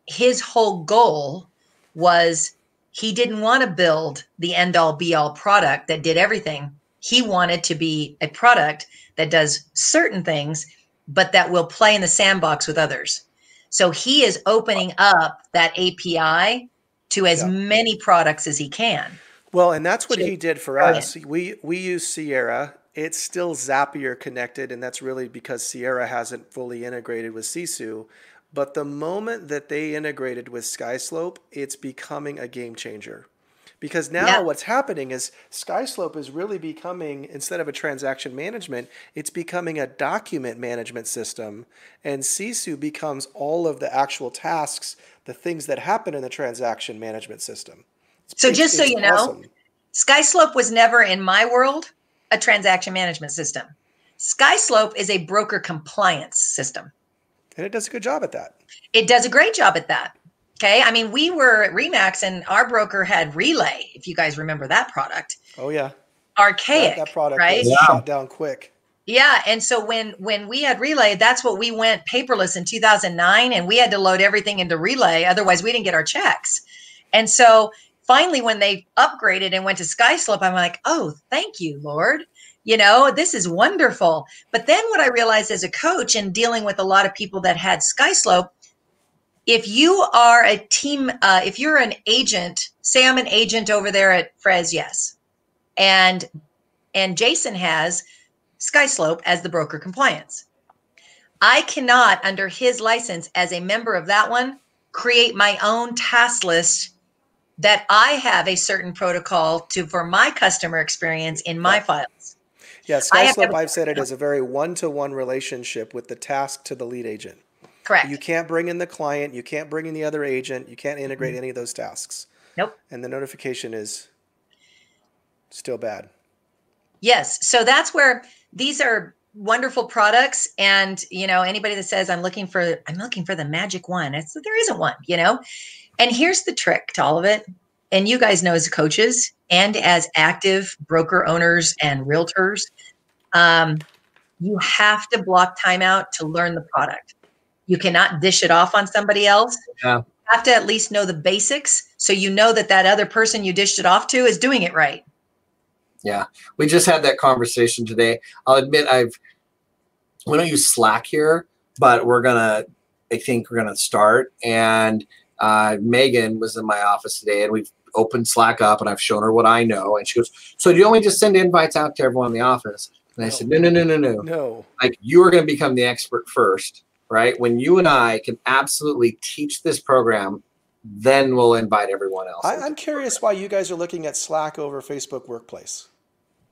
his whole goal was he didn't want to build the end all be all product that did everything. He wanted to be a product that does certain things, but that will play in the sandbox with others. So he is opening up that API to as yeah. many products as he can. Well, and that's what he did for us. We we use Sierra. It's still Zapier connected, and that's really because Sierra hasn't fully integrated with Sisu. But the moment that they integrated with SkySlope, it's becoming a game changer. Because now yeah. what's happening is SkySlope is really becoming, instead of a transaction management, it's becoming a document management system. And Sisu becomes all of the actual tasks, the things that happen in the transaction management system. So it's, just so you know, awesome. SkySlope was never in my world a transaction management system. SkySlope is a broker compliance system. And it does a good job at that. It does a great job at that. Okay. I mean, we were at Remax and our broker had Relay, if you guys remember that product. Oh yeah. Archaic. That, that product right? was shut down quick. Yeah, and so when when we had Relay, that's what we went paperless in 2009 and we had to load everything into Relay otherwise we didn't get our checks. And so finally, when they upgraded and went to SkySlope, I'm like, oh, thank you, Lord. You know, this is wonderful. But then what I realized as a coach and dealing with a lot of people that had SkySlope, if you are a team, uh, if you're an agent, say I'm an agent over there at Frez, yes, and and Jason has SkySlope as the broker compliance. I cannot, under his license as a member of that one, create my own task list that I have a certain protocol to for my customer experience in my yeah. files. Yeah, SkySlope, I've said it is a very one-to-one relationship with the task to the lead agent. Correct. You can't bring in the client, you can't bring in the other agent, you can't integrate mm-hmm. any of those tasks. Nope. And the notification is still bad. Yes. So that's where these are wonderful products and you know anybody that says i'm looking for i'm looking for the magic one it's there isn't one you know and here's the trick to all of it. And you guys know as coaches and as active broker owners and realtors, um, you have to block time out to learn the product. You cannot dish it off on somebody else. Yeah. You have to at least know the basics so you know that that other person you dished it off to is doing it right. Yeah, we just had that conversation today. I'll admit I've we don't use Slack here, but we're gonna I think we're going to start. And uh, Megan was in my office today, and we've opened Slack up, and I've shown her what I know. And she goes, "So do you only just send invites out to everyone in the office?" And I said, "No, no, no, no, no. No. Like you are going to become the expert first, right? When you and I can absolutely teach this program." Then we'll invite everyone else. I, I'm curious why you guys are looking at Slack over Facebook Workplace.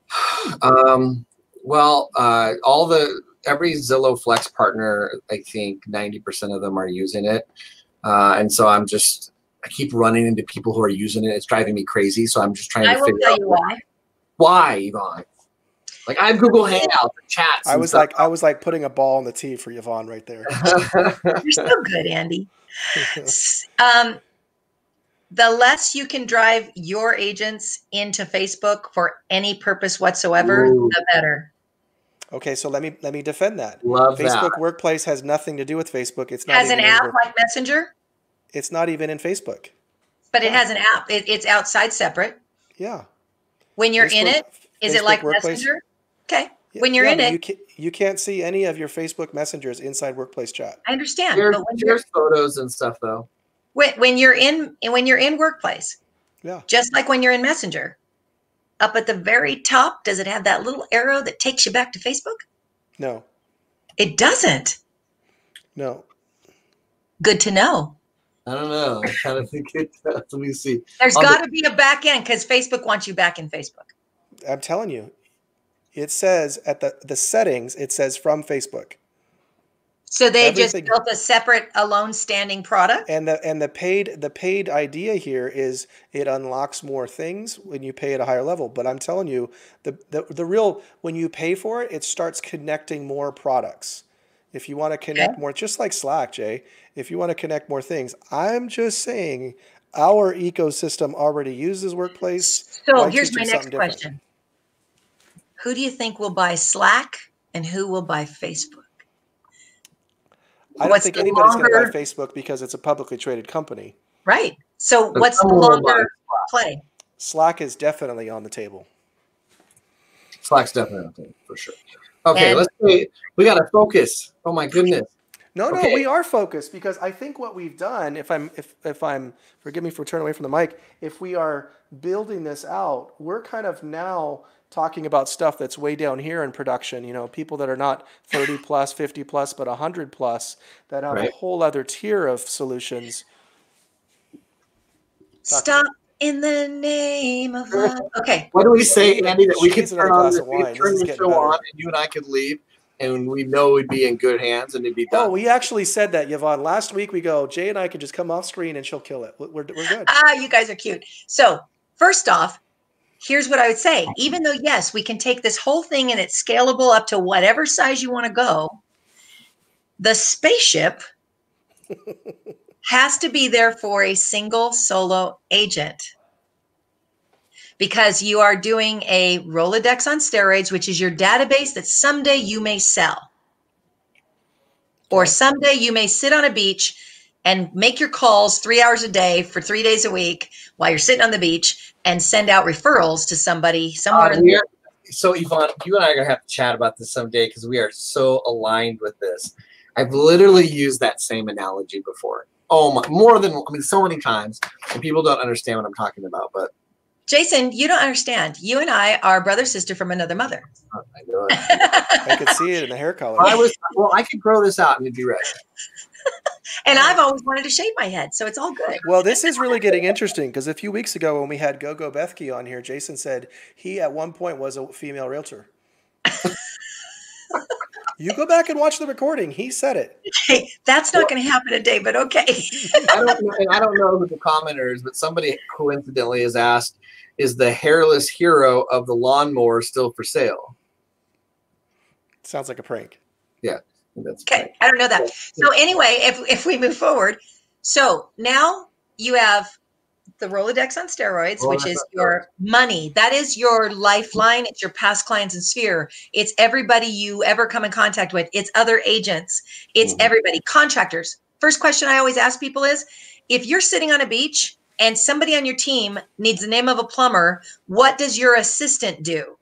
Um, well, uh, all the every Zillow Flex partner, I think ninety percent of them are using it, uh, and so I'm just I keep running into people who are using it. It's driving me crazy. So I'm just trying I to figure tell out you why. why, Yvonne. Like I have Google Hangouts and chats. I was stuff. like I was like putting a ball on the tee for Yvonne right there. You're so good, Andy. Um, the less you can drive your agents into Facebook for any purpose whatsoever, Ooh. the better. Okay, so let me let me defend that. Love Facebook that. Workplace has nothing to do with Facebook. It's not Has an even in app Work- like Messenger, It's not even in Facebook. but it has an app. It, it's outside separate. Yeah. When you're in Facebook- it, is it like Workplace- Messenger? Okay. Yeah, When you're yeah, in it- you can't, you can't see any of your Facebook messengers inside Workplace chat. I understand. Here's, but when you're, photos and stuff though. when, when you're in when you're in workplace, Yeah. just like when you're in Messenger, up at the very top, does it have that little arrow that takes you back to Facebook? No. It doesn't. No. Good to know. I don't know. I kind of think it. Let me see. There's got to be a back end because Facebook wants you back in Facebook. I'm telling you. It says at the the settings, it says from Facebook. So they Everything- just built a separate alone standing product. And the and the paid the paid idea here is it unlocks more things when you pay at a higher level. But I'm telling you, the the, the real when you pay for it, it starts connecting more products. If you want to connect more, just like Slack, Jay, if you want to connect more things, I'm just saying our ecosystem already uses Workplace. So Why here's my next something different? question. Who do you think will buy Slack and who will buy Facebook? I don't think anybody's going to buy Facebook because it's a publicly traded company. Right. So But what's the someone longer play? Slack is definitely on the table. Slack's definitely on the table for sure. Okay, And- let's see. We got to focus. Oh my goodness. No, no, Okay. we are focused because I think what we've done, if I'm, if, if I'm, forgive me for turning away from the mic, if we are building this out, we're kind of now talking about stuff that's way down here in production. You know, people that are not 30 plus, 50 plus, but 100 plus that have Right. a whole other tier of solutions. Stop in the name of love. Okay. What do we say, Andy, that we She could needs another turn on glass the, of we wine. could This turn the show better. on and you and I could leave and we know we'd be in good hands and it'd be done. Oh, we actually said that, Yvonne. Last week we go, Jay and I could just come off screen and she'll kill it. We're, we're good. Ah, you guys are cute. So, first off, here's what I would say. Even though, yes, we can take this whole thing and it's scalable up to whatever size you want to go, the spaceship has to be there for a single solo agent because you are doing a Rolodex on steroids, which is your database that someday you may sell. Or someday you may sit on a beach and make your calls three hours a day for three days a week while you're sitting on the beach and send out referrals to somebody somewhere Uh, are- so, Yvonne, you and I are going to have to chat about this someday because we are so aligned with this. I've literally used that same analogy before. Oh my, more than, I mean, so many times. And people don't understand what I'm talking about, but Jason, you don't understand. You and I are brother sister from another mother. oh, I know. I could see it in the hair color. I was, well, I could grow this out and you'd be ready. and I've always wanted to shave my head, so it's all good. Well, this is really getting interesting because a few weeks ago when we had Gogo Bethke on here, Jason said he at one point was a female realtor. you go back and watch the recording. He said it. Hey, that's not going to happen today, but okay. I don't know, I don't know who the commenter is, but somebody coincidentally has asked, is the hairless hero of the lawnmower still for sale? Sounds like a prank. That's Okay, I don't know that. So anyway, if if we move forward, so now you have the Rolodex on steroids, which is your money. That is your lifeline. It's your past clients and sphere. It's everybody you ever come in contact with. It's other agents. It's Mhm. everybody. Contractors. First question I always ask people is if you're sitting on a beach and somebody on your team needs the name of a plumber, what does your assistant do?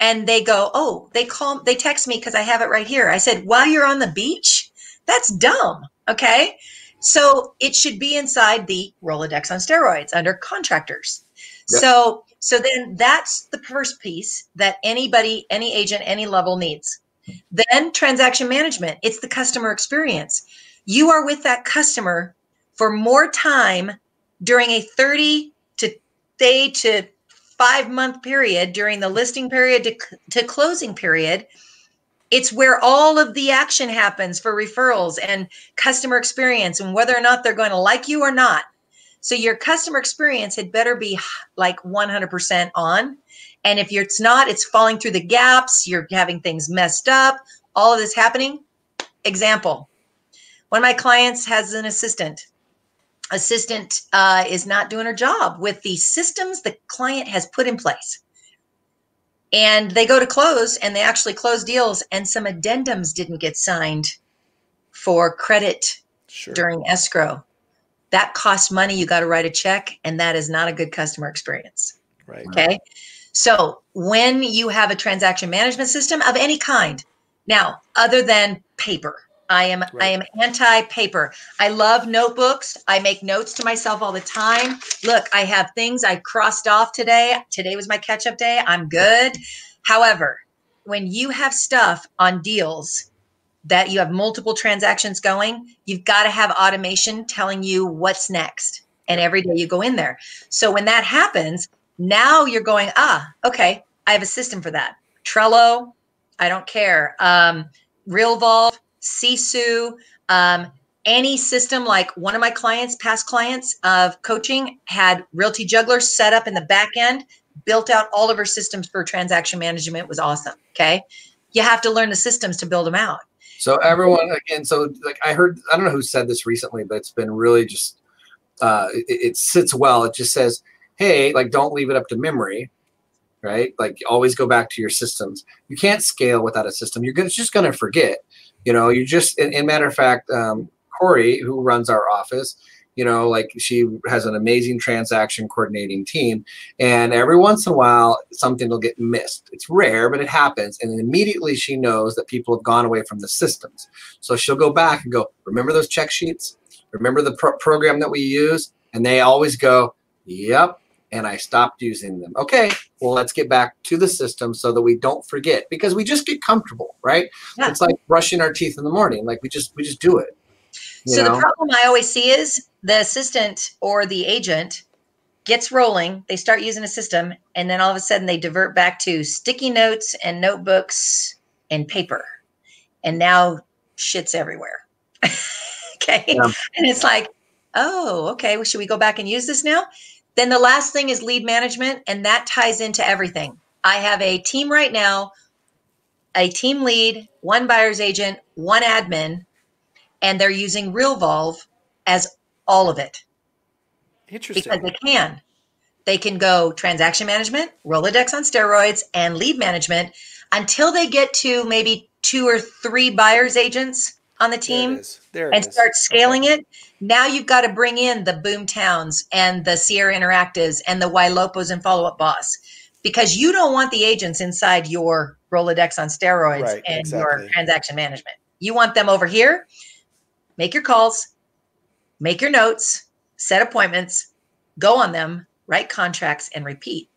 And they go, oh, they call, they text me because I have it right here. I said, while you're on the beach, That's dumb. Okay. So it should be inside the Rolodex on steroids under contractors. Yep. So so then that's the first piece that anybody, any agent, any level needs. Then transaction management. It's the customer experience. You are with that customer for more time during a 30 to day to five month period during the listing period to, to closing period it's where all of the action happens for referrals and customer experience and whether or not they're going to like you or not. So your customer experience had better be like 100% on. And if it's not it's falling through the gaps you're having things messed up all of this happening. Example one of my clients has an assistant assistant uh, is not doing her job with the systems the client has put in place. And they go to close and they actually close deals, and some addendums didn't get signed for credit sure. during escrow. That costs money. You got to write a check, and that is not a good customer experience. Right. Okay. So when you have a transaction management system of any kind, now other than paper, I am right. I am anti-paper. I love notebooks. I make notes to myself all the time. Look, I have things I crossed off today. Today was my catch-up day. I'm good. However, when you have stuff on deals that you have multiple transactions going, you've got to have automation telling you what's next. And every day you go in there. So when that happens, now you're going, ah, okay, I have a system for that. Trello, I don't care. Um, RealVolve, Sisu, um, any system like one of my clients, past clients of coaching, had Realty Juggler set up in the back end, built out all of her systems for transaction management. was awesome. Okay. You have to learn the systems to build them out. So everyone again, so like I heard, I don't know who said this recently, but it's been really just uh, it, it sits well. It just says, hey, like don't leave it up to memory right? Like always go back to your systems. You can't scale without a system. You're gonna, just going to forget. You know, you just, in, in matter of fact, um, Corey, who runs our office, you know, like she has an amazing transaction coordinating team. And every once in a while, something will get missed. It's rare, but it happens. And immediately she knows that people have gone away from the systems. So she'll go back and go, Remember those check sheets? Remember the pro- program that we use? And they always go, Yep, and I stopped using them. Okay, well, let's get back to the system so that we don't forget because we just get comfortable, right? Yeah. It's like brushing our teeth in the morning. Like we just we just do it. So know? the problem I always see is the assistant or the agent gets rolling, they start using a system, and then all of a sudden they divert back to sticky notes and notebooks and paper. And now shit's everywhere. okay. Yeah. And it's like, oh, okay. Well, should we go back and use this now? Then the last thing is lead management, and that ties into everything. I have a team right now, a team lead, one buyer's agent, one admin, and they're using RealVolve as all of it. Interesting. Because they can. They can go transaction management, Rolodex on steroids, and lead management until they get to maybe two or three buyer's agents on the team there and start scaling okay. it. Now you've got to bring in the BoomTowns and the Sierra Interactives and the Ylopos and Follow Up Boss because you don't want the agents inside your Rolodex on steroids right, and exactly. your transaction management. You want them over here. Make your calls, make your notes, set appointments, go on them, write contracts, and repeat.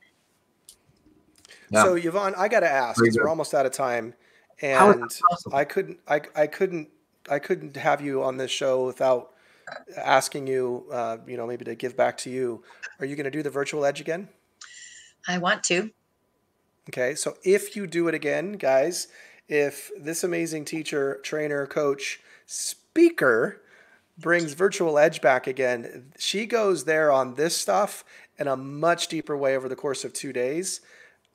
Yeah. So Yvonne, I got to ask because we're almost out of time, and I couldn't, I, I couldn't I couldn't have you on this show without asking you, uh, you know, maybe to give back to you. Are you going to do the virtual edge again? I want to. Okay, so if you do it again, guys, if this amazing teacher, trainer, coach, speaker brings virtual edge back again, she goes there on this stuff in a much deeper way over the course of two days.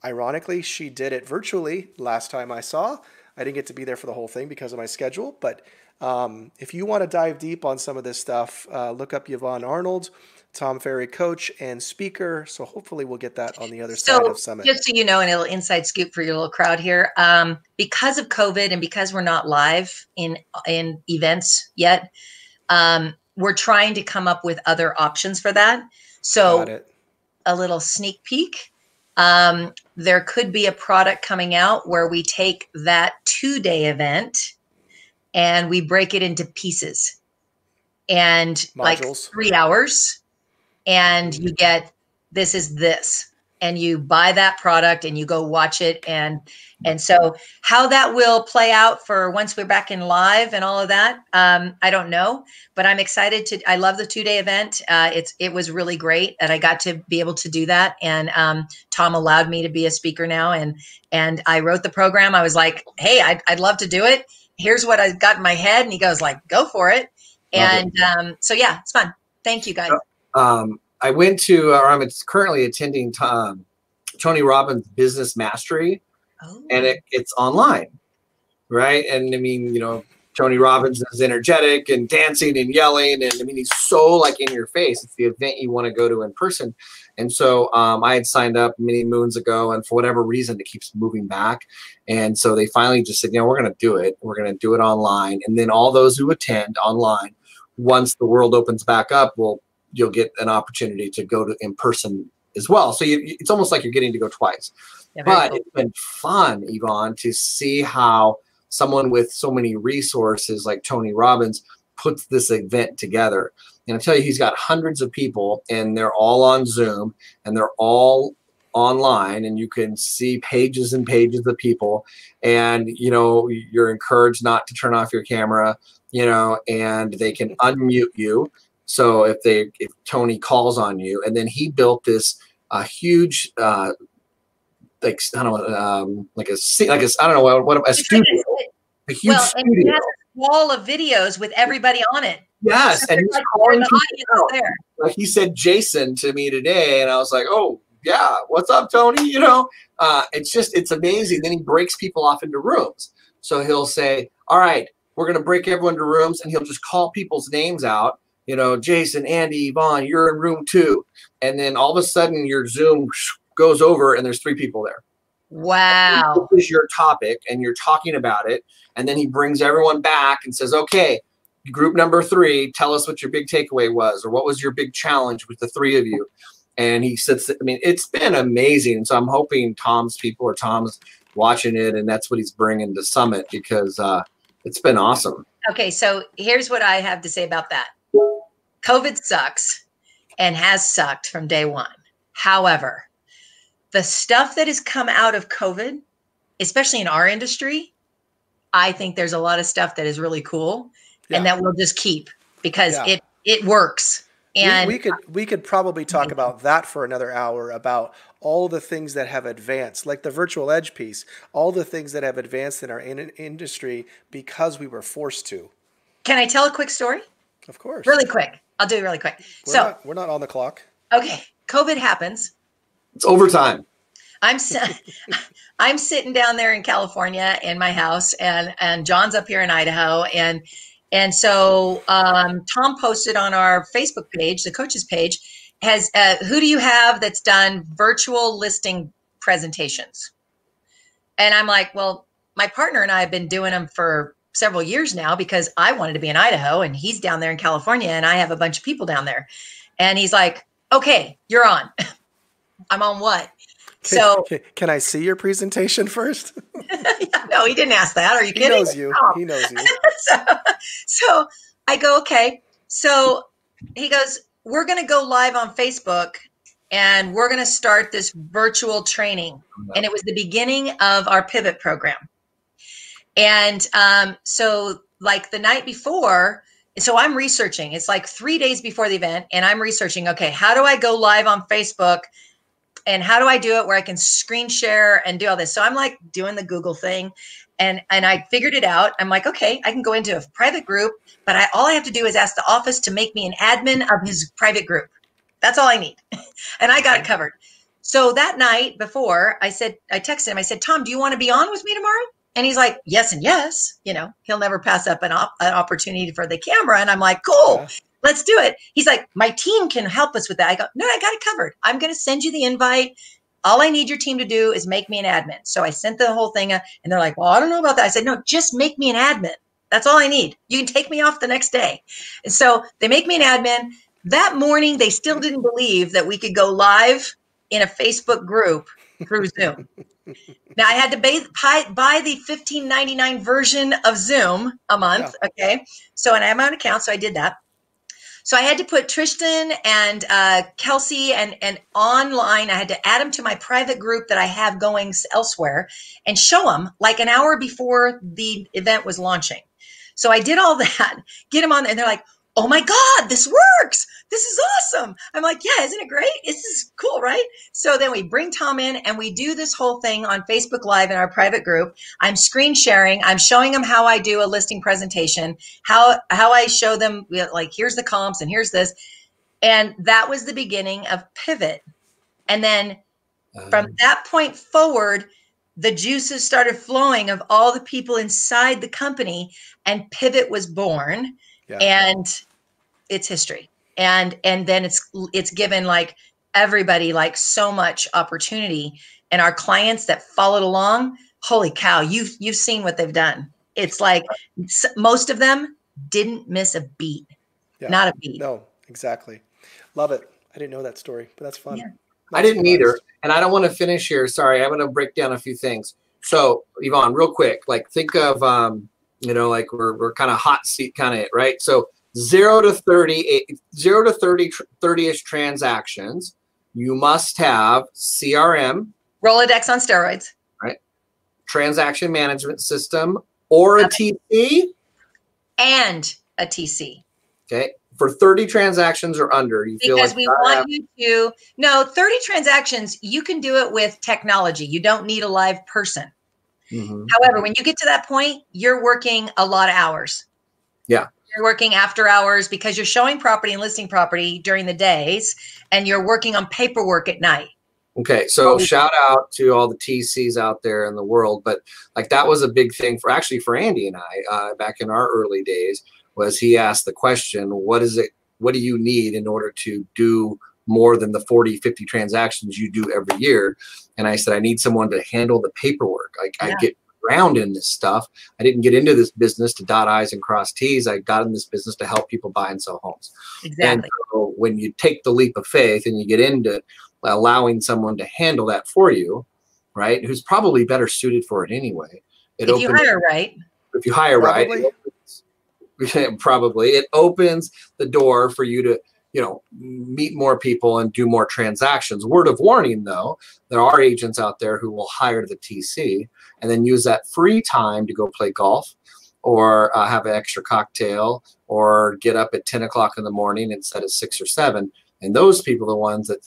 Ironically, she did it virtually last time I saw. I didn't get to be there for the whole thing because of my schedule, but um, if you want to dive deep on some of this stuff, uh, look up Yvonne Arnold, Tom Ferry, coach and speaker. So hopefully we'll get that on the other so, side of Summit. Just so you know, and a little inside scoop for your little crowd here, um, because of COVID and because we're not live in in events yet, um, we're trying to come up with other options for that. So a little sneak peek. Um, there could be a product coming out where we take that two day event and we break it into pieces. And Modules. like three hours and you get this is this. And you buy that product and you go watch it. And and so how that will play out for once we're back in live and all of that um, i don't know. But i'm excited to i love the two day event. Uh, it's it was really great and i got to be able to do that. And um, tom allowed me to be a speaker now. And and i wrote the program. I was like hey i'd, I'd love to do it here's what i got in my head and he goes like go for it and um, so yeah it's fun thank you guys um, I went to, or I'm currently attending um, Tony Robbins Business Mastery, oh. and it, it's online, right? And I mean, you know, Tony Robbins is energetic and dancing and yelling, and I mean, he's so like in your face. It's the event you want to go to in person. And so um, I had signed up many moons ago, and for whatever reason, it keeps moving back. And so they finally just said, you know, we're going to do it. We're going to do it online. And then all those who attend online, once the world opens back up, will you'll get an opportunity to go to in person as well. So you, it's almost like you're getting to go twice. Yeah, but cool. it's been fun, Yvonne, to see how someone with so many resources like Tony Robbins puts this event together. And I tell you, he's got hundreds of people, and they're all on Zoom, and they're all online and you can see pages and pages of people. And you know you're encouraged not to turn off your camera you know and they can unmute you. So if they if Tony calls on you, and then he built this uh, huge uh, like I don't know um, like a like a I don't know what, what a studio, a huge well, studio. And he has a wall of videos with everybody on it. Yes, and he's like calling the audience there. Like he said, Jason to me today, and I was like, oh yeah, what's up, Tony? You know, uh, it's just it's amazing. Then he breaks people off into rooms. So he'll say, all right, we're going to break everyone into rooms, and he'll just call people's names out you know, Jason, Andy, Yvonne, you're in room two. And then all of a sudden your Zoom goes over and there's three people there. Wow. This is your topic and you're talking about it. And then he brings everyone back and says, okay, group number three, tell us what your big takeaway was or what was your big challenge with the three of you. And he sits, I mean, it's been amazing. So I'm hoping Tom's people or Tom's watching it and that's what he's bringing to Summit because uh, it's been awesome. Okay. So here's what I have to say about that. COVID sucks and has sucked from day one. However, the stuff that has come out of COVID, especially in our industry, I think there's a lot of stuff that is really cool yeah. and that we'll just keep because yeah. it it works. And we, we, could we could probably talk about that for another hour about all the things that have advanced, like the virtual edge piece, all the things that have advanced in our in- industry because we were forced to. Can I tell a quick story? Of course. Really quick. I'll do it really quick. We're so not, we're not on the clock. Okay, COVID happens. It's overtime. I'm I'm sitting down there in California in my house, and and John's up here in Idaho, and and so um, Tom posted on our Facebook page, the coaches page, has uh, who do you have that's done virtual listing presentations? And I'm like, well, my partner and I have been doing them for several years now because I wanted to be in Idaho and he's down there in California and I have a bunch of people down there. And he's like, okay, you're on. I'm on what? Can, so can I see your presentation first? no, he didn't ask that. Are you kidding? He knows you. Oh. He knows you. so, so I go, okay. So he goes, we're going to go live on Facebook and we're going to start this virtual training. And it was the beginning of our pivot program. And um, so, like the night before, so I'm researching. It's like three days before the event, and I'm researching. Okay, how do I go live on Facebook? And how do I do it where I can screen share and do all this? So I'm like doing the Google thing, and and I figured it out. I'm like, okay, I can go into a private group, but I all I have to do is ask the office to make me an admin of his private group. That's all I need, and I got it covered. So that night before, I said, I texted him. I said, Tom, do you want to be on with me tomorrow? And he's like, yes and yes. You know, he'll never pass up an, op- an opportunity for the camera. And I'm like, cool, yeah. Let's do it. He's like, my team can help us with that. I go, no, I got it covered. I'm going to send you the invite. All I need your team to do is make me an admin. So I sent the whole thing, uh, and they're like, well, I don't know about that. I said, no, just make me an admin. That's all I need. You can take me off the next day. And so they make me an admin. That morning, they still didn't believe that we could go live in a Facebook group through Zoom. now I had to buy, buy the fifteen ninety nine version of Zoom a month. Yeah. Okay, so and I have my own account, so I did that. So I had to put Tristan and uh, Kelsey and and online. I had to add them to my private group that I have going elsewhere and show them like an hour before the event was launching. So I did all that, get them on, and they're like, oh my God, this works. This is awesome. I'm like, yeah, isn't it great? This is cool, right? So then we bring Tom in and we do this whole thing on Facebook Live in our private group. I'm screen sharing. I'm showing them how I do a listing presentation, how how I show them like here's the comps and here's this. And that was the beginning of Pivot. And then um, from that point forward, the juices started flowing of all the people inside the company and Pivot was born yeah. and it's history and and then it's it's given like everybody like so much opportunity. And our clients that followed along holy cow you've you've seen what they've done. It's like most of them didn't miss a beat. Yeah. not a beat. No exactly. Love it. I didn't know that story but that's fun. Yeah. i didn't either and i don't want to finish here. Sorry i'm going to break down a few things. So yvonne real quick like think of um you know, like we're, we're kind of hot seat kind of it, right? So zero to 30, zero to 30, 30-ish transactions, you must have CRM. Rolodex on steroids. Right. Transaction management system or a TC. And a TC. Okay. For 30 transactions or under, you because like we want have- you to no 30 transactions, you can do it with technology. You don't need a live person. Mm-hmm. However, when you get to that point, you're working a lot of hours. Yeah. You're working after hours because you're showing property and listing property during the days and you're working on paperwork at night. Okay, so shout out to all the TCs out there in the world, but like that was a big thing for actually for Andy and I uh, back in our early days. Was he asked the question, "What is it? What do you need in order to do more than the 40, 50 transactions you do every year. And I said, I need someone to handle the paperwork. Like yeah. I get around in this stuff. I didn't get into this business to dot I's and cross T's. I got in this business to help people buy and sell homes. Exactly. And so when you take the leap of faith and you get into allowing someone to handle that for you, right, who's probably better suited for it anyway. It if opens, you hire right. If you hire probably. right, it opens, probably it opens the door for you to you know meet more people and do more transactions word of warning though there are agents out there who will hire the tc and then use that free time to go play golf or uh, have an extra cocktail or get up at 10 o'clock in the morning instead of 6 or 7 and those people are the ones that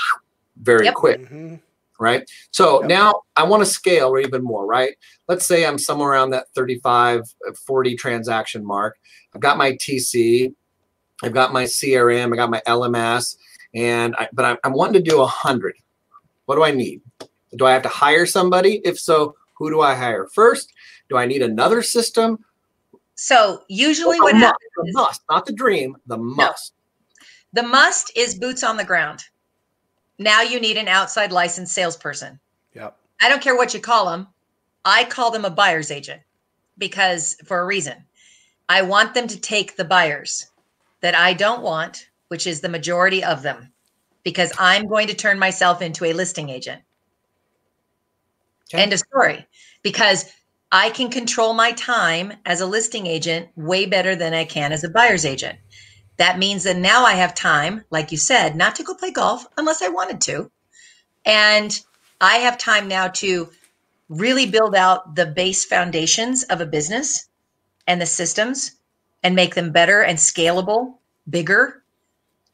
very yep. quick mm-hmm. right so yep. now i want to scale or even more right let's say i'm somewhere around that 35 40 transaction mark i've got my tc I've got my CRM, I got my LMS, and I, but I'm, I'm wanting to do a hundred. What do I need? Do I have to hire somebody? If so, who do I hire first? Do I need another system? So usually, what happens? The must, not the dream. The must. No. The must is boots on the ground. Now you need an outside licensed salesperson. Yep. I don't care what you call them. I call them a buyer's agent because for a reason. I want them to take the buyers that I don't want, which is the majority of them, because I'm going to turn myself into a listing agent. Okay. End of story. Because I can control my time as a listing agent way better than I can as a buyer's agent. That means that now I have time, like you said, not to go play golf unless I wanted to. And I have time now to really build out the base foundations of a business and the systems and make them better and scalable, bigger.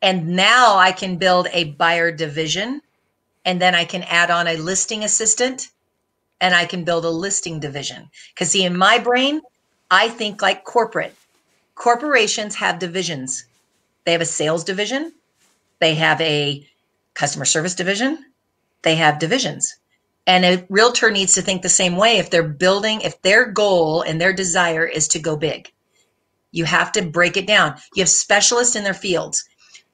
And now I can build a buyer division and then I can add on a listing assistant and I can build a listing division. Because, see, in my brain, I think like corporate. Corporations have divisions, they have a sales division, they have a customer service division, they have divisions. And a realtor needs to think the same way if they're building, if their goal and their desire is to go big. You have to break it down. You have specialists in their fields.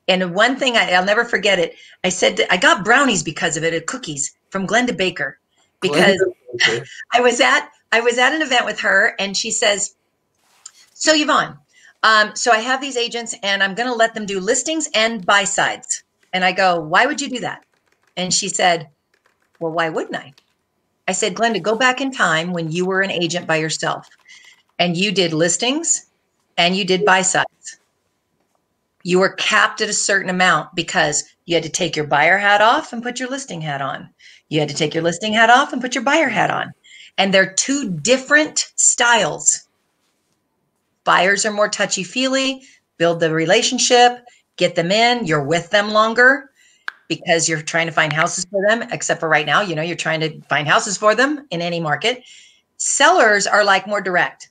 And one thing I, will never forget it. I said I got brownies because of it at cookies from Glenda Baker because I was at I was at an event with her and she says, "So Yvonne, um, so I have these agents and I'm going to let them do listings and buy sides." And I go, "Why would you do that?" And she said, "Well, why wouldn't I?" I said, Glenda, go back in time when you were an agent by yourself and you did listings and you did buy sides. You were capped at a certain amount because you had to take your buyer hat off and put your listing hat on. You had to take your listing hat off and put your buyer hat on. And they're two different styles. Buyers are more touchy feely, build the relationship, get them in, you're with them longer because you're trying to find houses for them, except for right now, you know, you're trying to find houses for them in any market. Sellers are like more direct.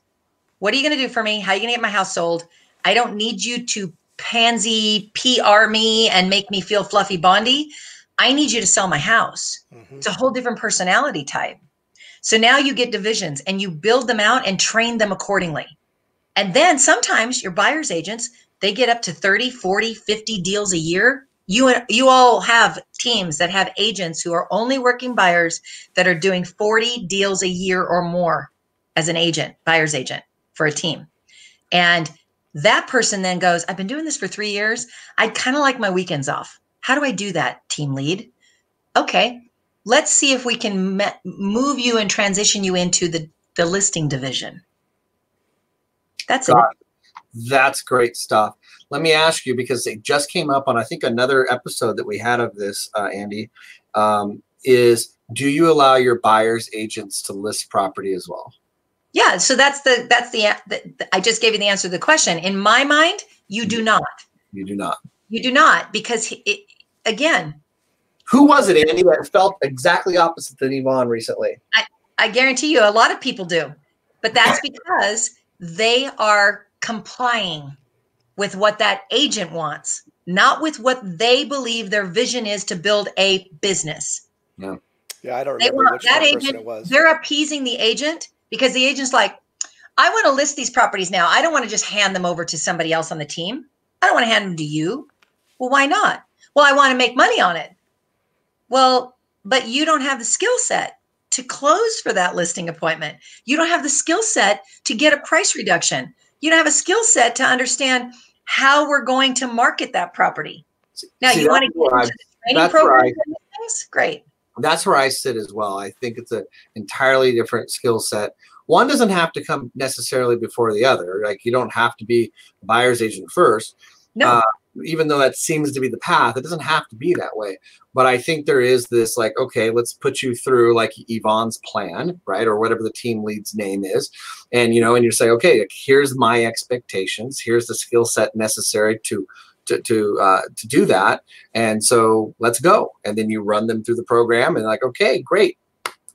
What are you going to do for me? How are you going to get my house sold? I don't need you to pansy PR me and make me feel fluffy bondy. I need you to sell my house. Mm-hmm. It's a whole different personality type. So now you get divisions and you build them out and train them accordingly. And then sometimes your buyer's agents, they get up to 30, 40, 50 deals a year. You you all have teams that have agents who are only working buyers that are doing 40 deals a year or more as an agent, buyer's agent for a team. And that person then goes, I've been doing this for three years. I'd kind of like my weekends off. How do I do that, team lead? Okay, let's see if we can move you and transition you into the, the listing division. That's Got it. it. That's great stuff. Let me ask you because it just came up on I think another episode that we had of this, uh, Andy. Um, is do you allow your buyers agents to list property as well? Yeah, so that's the that's the, the, I just gave you the answer to the question. In my mind, you do not. You do not. You do not because it, again. Who was it, Andy, that felt exactly opposite than Yvonne recently? I, I guarantee you, a lot of people do, but that's because they are complying with what that agent wants, not with what they believe their vision is to build a business. Yeah. Yeah, I don't remember want, that agent. was. They're appeasing the agent because the agent's like, I want to list these properties now. I don't want to just hand them over to somebody else on the team. I don't want to hand them to you. Well, why not? Well, I want to make money on it. Well, but you don't have the skill set to close for that listing appointment. You don't have the skill set to get a price reduction. You don't have a skill set to understand how we're going to market that property. Now, See, you want to get into the training program? Great that's where I sit as well. I think it's an entirely different skill set. One doesn't have to come necessarily before the other. Like you don't have to be a buyer's agent first. No. Uh, even though that seems to be the path, it doesn't have to be that way. But I think there is this like, okay, let's put you through like Yvonne's plan, right? Or whatever the team lead's name is. And, you know, and you say, okay, here's my expectations. Here's the skill set necessary to to to uh, to do that. And so let's go. And then you run them through the program and like, okay, great,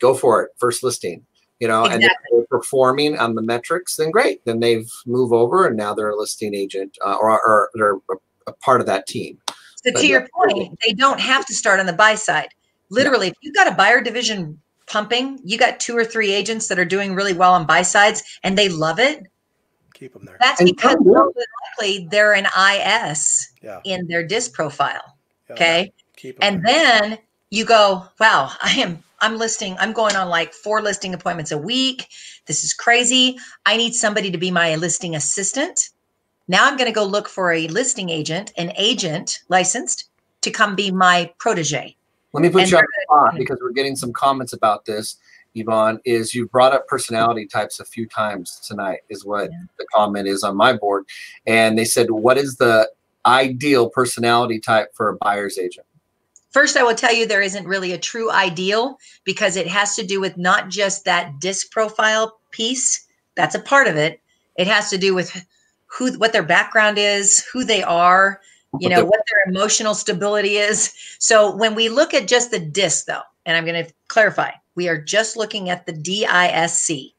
go for it. First listing, you know, exactly. and they're performing on the metrics, then great. Then they've moved over and now they're a listing agent uh, or, or they're a part of that team. So but to your point, they don't have to start on the buy side. Literally, if you've got a buyer division pumping, you got two or three agents that are doing really well on buy sides and they love it keep them there. That's because likely they're an IS yeah. in their disc profile. Yeah, okay. and there. then you go, wow, I am I'm listing, I'm going on like four listing appointments a week. This is crazy. I need somebody to be my listing assistant. Now I'm going to go look for a listing agent, an agent licensed to come be my protege. Let me put and you on the spot because we're getting some comments about this. Yvonne, is you brought up personality types a few times tonight, is what yeah. the comment is on my board. And they said, what is the ideal personality type for a buyer's agent? First, I will tell you there isn't really a true ideal because it has to do with not just that disc profile piece. That's a part of it. It has to do with who, what their background is, who they are, you know, what their emotional stability is. So when we look at just the disc, though, and I'm going to clarify, we are just looking at the DISC.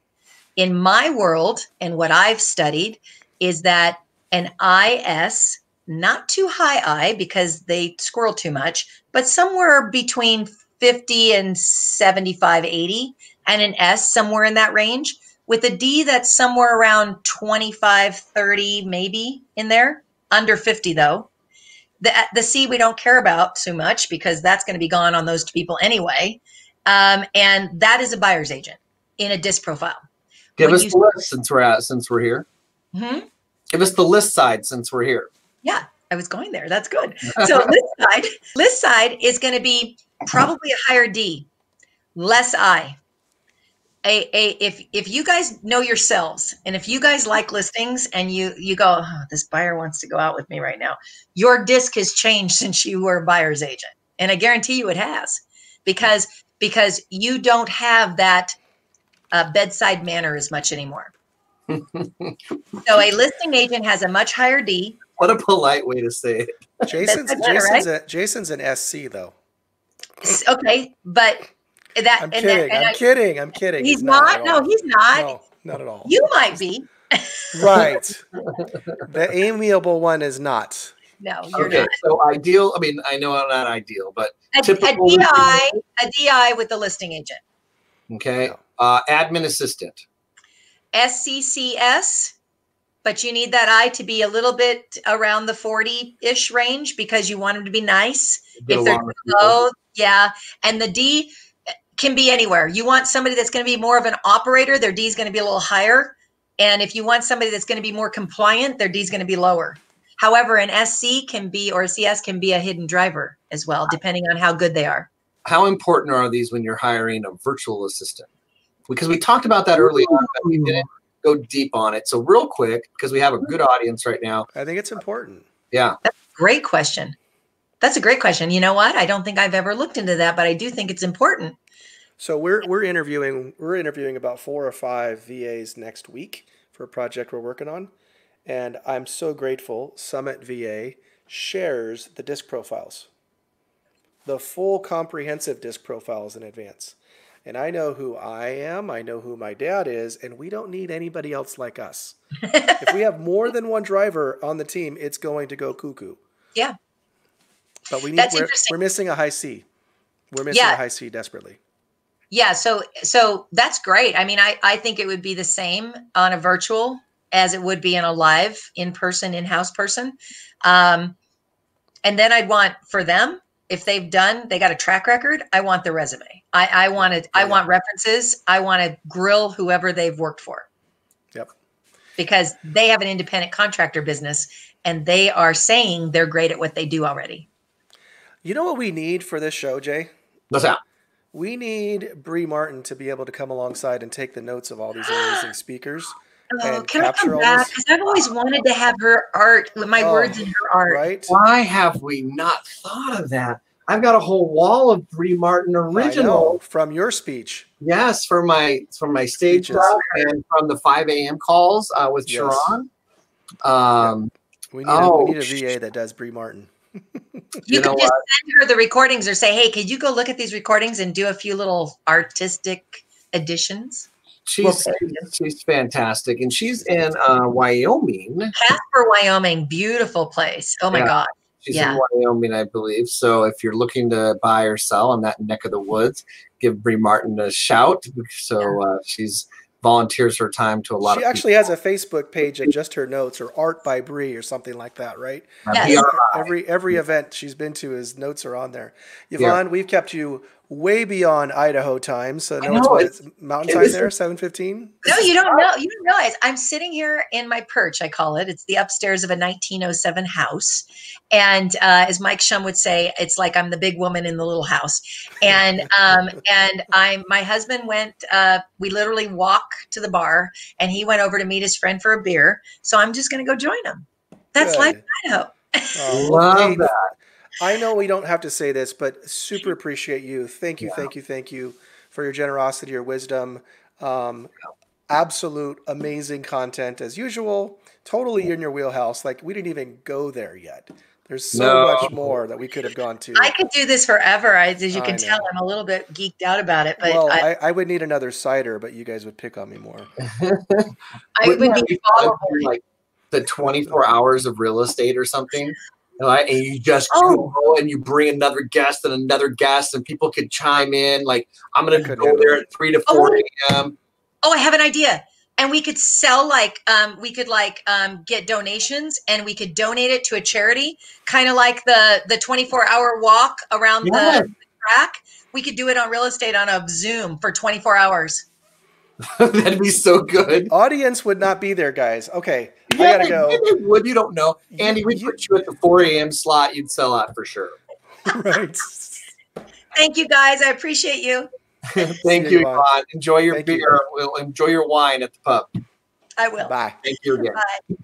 In my world, and what I've studied, is that an IS, not too high I because they squirrel too much, but somewhere between 50 and 75, 80, and an S somewhere in that range, with a D that's somewhere around 25, 30, maybe in there, under 50 though. The, the C we don't care about too much because that's going to be gone on those people anyway. Um, and that is a buyer's agent in a disc profile. Give when us the list since we're at since we're here. Mm-hmm. Give us the list side since we're here. Yeah, I was going there. That's good. So list side, list side is going to be probably a higher D, less I. a, a if if you guys know yourselves and if you guys like listings and you you go oh, this buyer wants to go out with me right now your disc has changed since you were a buyer's agent and i guarantee you it has because because you don't have that uh, bedside manner as much anymore. So a listing agent has a much higher d. What a polite way to say it. Jason's jason's, right? a, jason's an sc though. Okay but that, I'm kidding. I'm I, kidding. I'm kidding. He's, he's not. not no, he's not. No, not at all. You might be. right. The amiable one is not. No, okay. Not. So ideal. I mean, I know I'm not ideal, but a, typical a DI, a DI with the listing agent. Okay. Uh, admin assistant. SCCS, but you need that I to be a little bit around the 40 ish range because you want them to be nice. If they're low, yeah. And the D, can be anywhere. You want somebody that's going to be more of an operator, their D is going to be a little higher. And if you want somebody that's going to be more compliant, their D is going to be lower. However, an SC can be or a CS can be a hidden driver as well, depending on how good they are. How important are these when you're hiring a virtual assistant? Because we talked about that earlier, but we didn't go deep on it. So, real quick, because we have a good audience right now. I think it's important. Yeah. That's a great question. That's a great question. You know what? I don't think I've ever looked into that, but I do think it's important. So we're we're interviewing we're interviewing about four or five VAs next week for a project we're working on, and I'm so grateful. Summit VA shares the disc profiles, the full comprehensive disc profiles in advance. And I know who I am, I know who my dad is, and we don't need anybody else like us. if we have more than one driver on the team, it's going to go cuckoo. Yeah. But we need we're, we're, missing a high C. We're missing yeah. a high C desperately yeah so so that's great. I mean i i think it would be the same on a virtual as it would be in a live in person in-house person. Um and then i'd want for them if they've done they got a track record i want the resume. I i wanted i want references. I want to grill whoever they've worked for. Yep. Because they have an independent contractor business and they are saying they're great at what they do already. You know what we need for this show jay? What's that we need Brie Martin to be able to come alongside and take the notes of all these amazing speakers. Oh, can I come back? Because I've always wanted to have her art my oh, words in her art. Right? Why have we not thought of that? I've got a whole wall of Brie Martin original know, from your speech. Yes, from my from my stage stuff and from the 5 a.m. calls uh, with yes. Sharon. Um, we, need oh, a, we need a VA that does Brie Martin. you, you could just what? send her the recordings or say, hey, could you go look at these recordings and do a few little artistic additions? She's she's fantastic, and she's in uh, Wyoming. Casper, Wyoming, beautiful place. Oh my yeah. god. She's yeah. in Wyoming, I believe. So if you're looking to buy or sell in that neck of the woods, give Brie Martin a shout. So uh, she's volunteers her time to a lot. She actually has a Facebook page of just her notes, or art by Brie, or something like that, right? Yes. Every every event she's been to, his notes are on there. Yvonne, yeah. we've kept you way beyond Idaho time. So no, it's what it's mountain time there, seven fifteen. No, you don't know. You don't realize I'm sitting here in my perch. I call it. It's the upstairs of a 1907 house, and uh, as Mike Shum would say, it's like I'm the big woman in the little house. And um, and I'm my husband went. Uh, we literally walk to the bar, and he went over to meet his friend for a beer. So I'm just going to go join him. That's Good. life in Idaho. Oh, Love that. I know we don't have to say this, but super appreciate you. Thank you, yeah. thank you, thank you for your generosity, your wisdom. Um, absolute amazing content as usual. Totally in your wheelhouse. Like we didn't even go there yet. There's so no. much more that we could have gone to. I could do this forever. I, as you can tell, I'm a little bit geeked out about it. But well, I, I, I, would need another cider, but you guys would pick on me more. I would be like the 24 hours of real estate or something. Right? And you just oh. go and you bring another guest and another guest, and people could chime in. Like, I'm going to go there at 3 to 4 oh. a.m. Oh, I have an idea. And we could sell like um, we could like um, get donations and we could donate it to a charity, kind of like the the 24 hour walk around yeah. the track. We could do it on real estate on a Zoom for 24 hours. That'd be so good. Audience would not be there, guys. Okay, yeah, I gotta go. Would you don't know, Andy? We put you at the 4 a.m. slot. You'd sell out for sure. right. Thank you, guys. I appreciate you. Thank you, Yvonne. Enjoy your Thank beer. You. We'll enjoy your wine at the pub. I will. Bye. Thank you again. Bye.